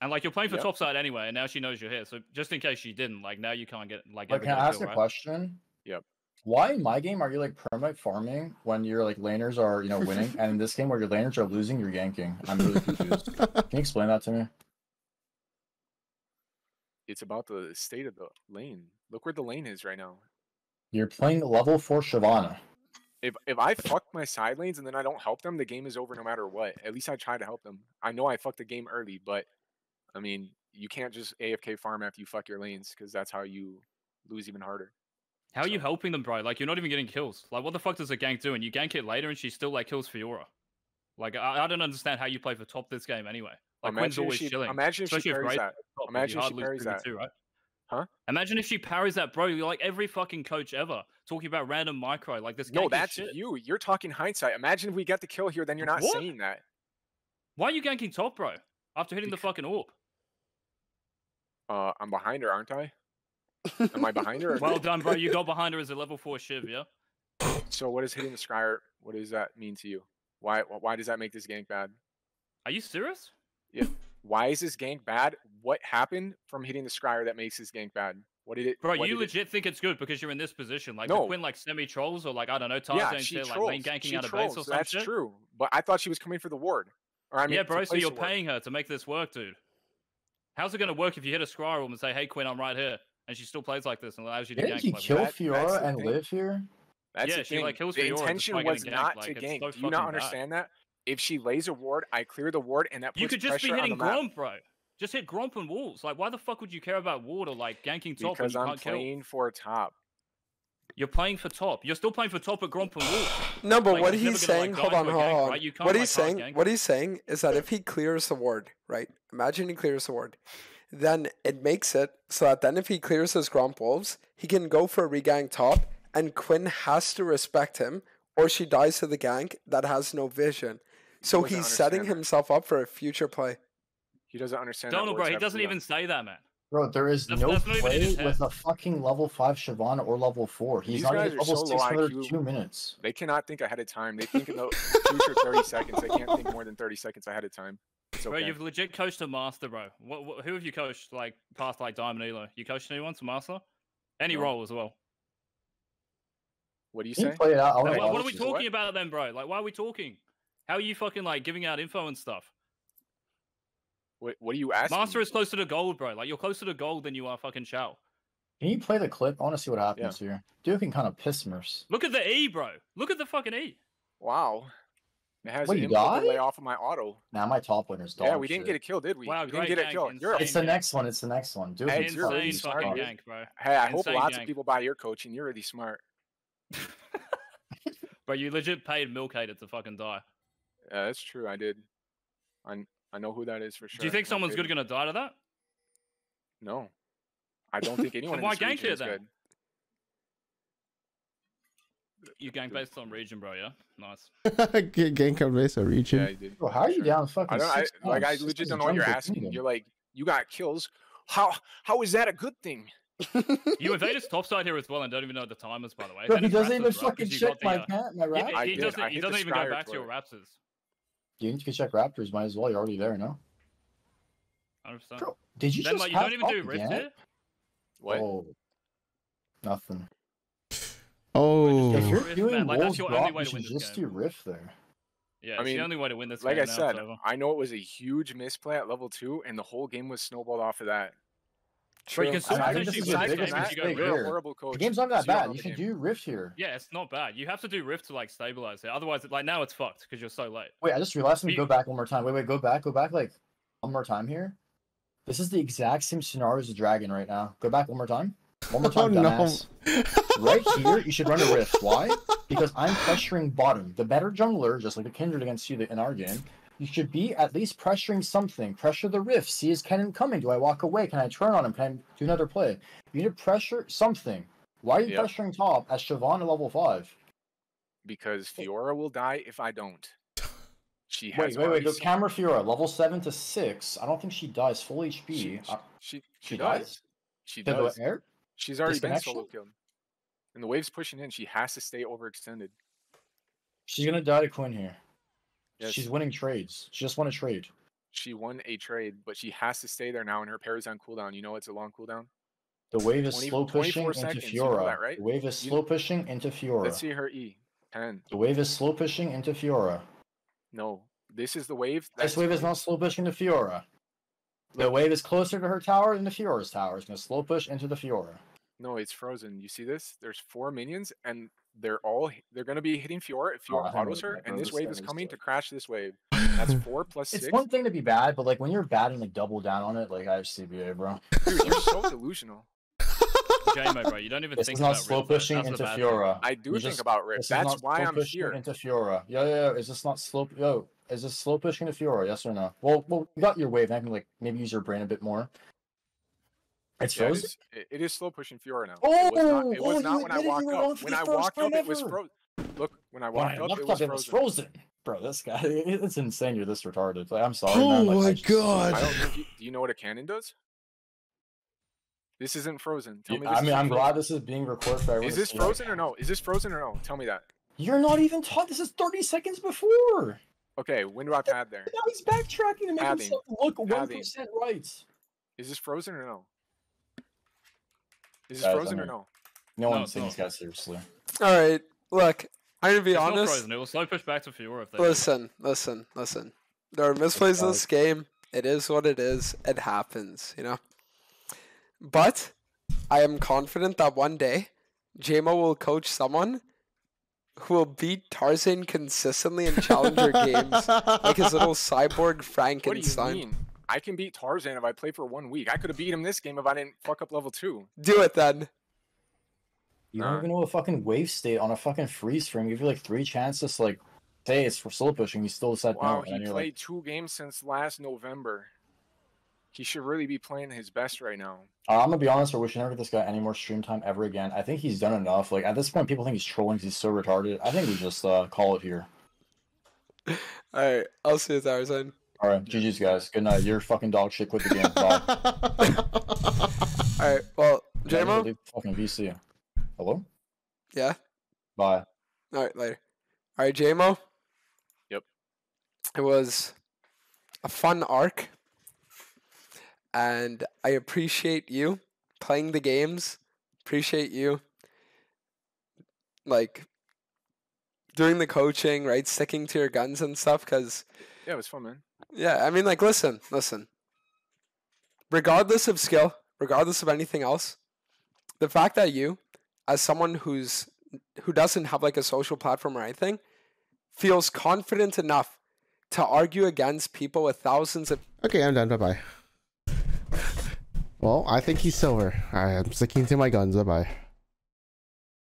And like, you're playing for Yep. top side anyway, and now she knows you're here. So just in case she didn't, like, now you can't get like. But ever can get I a ask kill, a right? question? Yep. Why in my game are you like permanent farming when your like laners are you know winning, and in this game where your laners are losing, you're yanking? I'm really confused. Can you explain that to me? It's about the state of the lane. Look where the lane is right now. You're playing level four Shyvana. If if I fuck my side lanes and then I don't help them, the game is over no matter what. At least I try to help them. I know I fucked the game early, but I mean, you can't just AFK farm after you fuck your lanes because that's how you lose even harder. How are you helping them, bro? Like, you're not even getting kills. Like, what the fuck does a gank do? And you gank it later, and she still like kills Fiora. Like, I, I don't understand how you play for top this game anyway. Like, Quinn's imagine if always she, chilling. imagine if she especially if parries Raze that. top, Imagine if she parries that. too, right? Huh? Imagine if she parries that, bro. You're like every fucking coach ever talking about random micro. Like this. No, that's shit. you. You're talking hindsight. Imagine if we get the kill here, then you're not What? saying that. Why are you ganking top, bro? After hitting the fucking orb. Uh, I'm behind her, aren't I? Am I behind her? Well done, bro. You got behind her as a level four shiv, yeah. So what is hitting the scryer? What does that mean to you? Why why does that make this gank bad? Are you serious? Why is this gank bad? What happened from hitting the scryer that makes this gank bad? What did it? Bro, what you did it- legit think it's good because you're in this position. Like No. the Quinn like semi trolls or like I don't know, yeah, Tarzan she shit, like trolls. lane ganking she out of trolls. base or some That's shit. true. But I thought she was coming for the ward. Or I mean, yeah, bro. So you're paying her to make this work, dude. How's it gonna work if you hit a Scryer room and say, "Hey, Quinn, I'm right here," and she still plays like this and allows you to Didn't gank? he like, kill that- Fiora the and thing. live here? That's Yeah, the she, thing. like, kills the Fiora just intention was ganked, not like, to gank. so Do you not fucking bad. understand that? If she lays a ward, I clear the ward, and that puts You could just be pressure on hitting the map. Gromp, bro. Just hit Gromp and walls. Like, why the fuck would you care about ward or like ganking top when because you I'm can't kill? playing for top. You're playing for top. You're still playing for top at Gromp and walls. No, but Like, what it's he's never gonna, like, saying, go hold on, into a hold gank, on. right? You can't, What like, he's hard saying, what he's saying is that if he clears the ward, right? Imagine he clears the ward, then it makes it so that then if he clears his Gromp Wolves, he can go for a regang top, and Quinn has to respect him, or she dies to the gank that has no vision. So he's setting that. himself up for a future play. He doesn't understand. that Donald, bro, he doesn't even say that, man. Bro, there is That's- no that's not even in play with a fucking level five Shyvana or level four. He's These not guys even are level so six for two minutes. They cannot think ahead of time. They think in the future 30 seconds. They can't think more than 30 seconds ahead of time. It's Bro, you've legit coached a master, bro. What, what, who have you coached like past like Diamond Elo? You coached anyone to master? Any No. role as well. What do you Can you say? play it out? I what, what are we it. What? talking about then, bro? Like, why are we talking? How are you fucking like giving out info and stuff? What, what are you asking? Master is closer to gold, bro. Like, you're closer to gold than you are fucking Shao. Can you play the clip? I want to see what happens here. Dude can kind of piss Mers. Look at the E, bro. Look at the fucking E. Wow. It has Wait, an you input delay died? off of my auto. Now my top winner's dog yeah, we didn't shit. get a kill, did we? Wow, we didn't get a gank, kill. You're a, It's the next one. It's the next one. Dude, Hey, you're really Insane smart, fucking dude. gank, bro. hey, I hope lots gank. of people buy your coaching. You're really smart. Bro, you legit paid Milkhater to fucking die. Yeah, that's true. I did. I, I know who that is for sure. Do you think I someone's good gonna die to that? No. I don't think anyone in why this gank region it is then? good. You gank based on region, bro. Yeah, nice. Gank base a region. Yeah, I did. Bro, how are you Sure. down fucking I don't. I, six like I points? Legit don't know what you're asking. kingdom. You're like, you got kills. How how is that a good thing? You invaded topside here as well and don't even know the timers, by the way. Bro, he doesn't Raptors, even bro, fucking 'cause you check my the, uh, my Yeah, rap. I he did. doesn't. He doesn't even go Skyer back to your. Raptors. You can check Raptors. Might as well. You're already there, no? 100%. Bro, did you Then just like you don't even do up rift again? here. What? Oh, nothing. Oh, If you're doing man, like, that's your drop, only way you to win should this just game. do Rift there. Yeah, I it's mean, the only way to win this Like game I now, said, so- I know it was a huge misplay at level two, and the whole game was snowballed off of that. Bro, you can still I think potentially is win the this Aside from biggest game if you go mistake rift. here. horrible coach. The game's not that so bad. You the can game. do Rift here. Yeah, it's not bad. You have to do rift to like stabilize it. Otherwise, like now it's fucked because you're so late. Wait, I just realized. Let me You- go back one more time. Wait, wait, go back, go back, like one more time here. This is the exact same scenario as the dragon right now. Go back one more time. One more time, Oh, time, no. right here, you should run a rift. Why? Because I'm pressuring bottom. The better jungler, just like the kindred against you in our game, you should be at least pressuring something. Pressure the rift. See is Kennen coming? Do I walk away? Can I turn on him? Can I do another play? You need to pressure something. Why are you Yep. pressuring top at Shyvana at level five? because Fiora will die if I don't. She has wait, wait. wait. Go camera Fiora, level seven to six. I don't think she dies full HP. She, Uh, she, she, she does. dies? She to does. air? She's already been solo killed. And the wave's pushing in. She has to stay overextended. She's gonna die to Quinn here. Yes. She's winning trades. She just won a trade. She won a trade, but she has to stay there now, and her parry's on cooldown. You know it's a long cooldown. The wave is 20 slow pushing into seconds, you know Fiora. that, right? The wave is You- slow pushing into Fiora. Let's see her E. 10. The wave is slow pushing into Fiora. No. This is the wave. This wave is not slow pushing to Fiora. The wave is closer to her tower than the Fiora's tower. It's gonna slow push into the Fiora. No, it's frozen. You see this? There's four minions, and they're all they're gonna be hitting Fiora if Oh, I Fiora haven't autos her, and this This wave is is coming to crash this wave. That's four plus It's one thing to be bad, but like when you're bad and like double down on it, like I have CBA, bro. Dude, you're so delusional. JMO, bro, you don't even This think is not about slow rift, pushing into bad thing. Fiora. I do You think just- about Rip. That's why I'm here. Into Fiora. Yeah, yeah, yeah. Is this not slow? Yo, is this slow pushing to Fiora? Yes or no? Well, well, you got your wave. Now you can like maybe use your brain a bit more. It's Yeah, frozen. is, it- it is slow pushing Fiora now. Oh, it was not, oh, it oh, was you not when I walked up. When I walked up, time it was frozen. Look, when I When walked up, it was up, it was frozen. frozen. Bro, this guy, it's insane. You're this retarded. Like, I'm sorry. Oh man. Like, I my just- God. I don't think you, do you know what a cannon does? This isn't frozen. Tell me this I mean, isn't I'm frozen. glad this is being recorded for everyone. Is this frozen or no? Is this frozen or no? Tell me that. You're not even taught. This is 30 seconds before. Okay, when do I pad there? Now he's backtracking to make Padding. himself look one Padding. percent right. Is this frozen or no? Is this frozen or mean- no? No, No, one's it's taking this not. guy seriously. All right, look, I'm gonna be It's not honest. frozen. It will slow push back to Fiora if they Listen, listen, listen. There are misplays in this game. It is what it is. It happens, you know. But I am confident that one day, JMO will coach someone who will beat Tarzan consistently in challenger games, like his little cyborg Frankenstein. What do you Frankenstein. mean? I can beat Tarzan if I play for one week. I could have beat him this game if I didn't fuck up level two. Do it then. You Nah. don't even know a fucking wave state on a fucking freeze frame. Give you like three chances to like say it's for slow pushing. You still said Wow, no, he played you're like, two games since last November. He should really be playing his best right now. Uh, I'm gonna be honest, I wish I never get this guy any more stream time ever again. I think he's done enough. Like at this point, people think he's trolling. he's so retarded. I think we just uh, call it here. All right, I'll see you, Tarzan. All right, GG's guys. Good night. You're fucking dog shit. Quit the game. Bye. All right, well, Yeah, JMO. leave Fucking VC. Hello. Yeah. Bye. All right, later. All right, JMO. Yep. It was a fun arc, and I appreciate you playing the games. Appreciate you, like, doing the coaching, right? Sticking to your guns and stuff, because Yeah, it was fun, man. yeah, I mean, like, listen, listen. Regardless of skill, regardless of anything else, the fact that you, as someone who's who doesn't have like a social platform or anything, feels confident enough to argue against people with thousands of Okay, I'm done. Bye bye. Well, I think he's silver. I am sticking to my guns. Bye bye.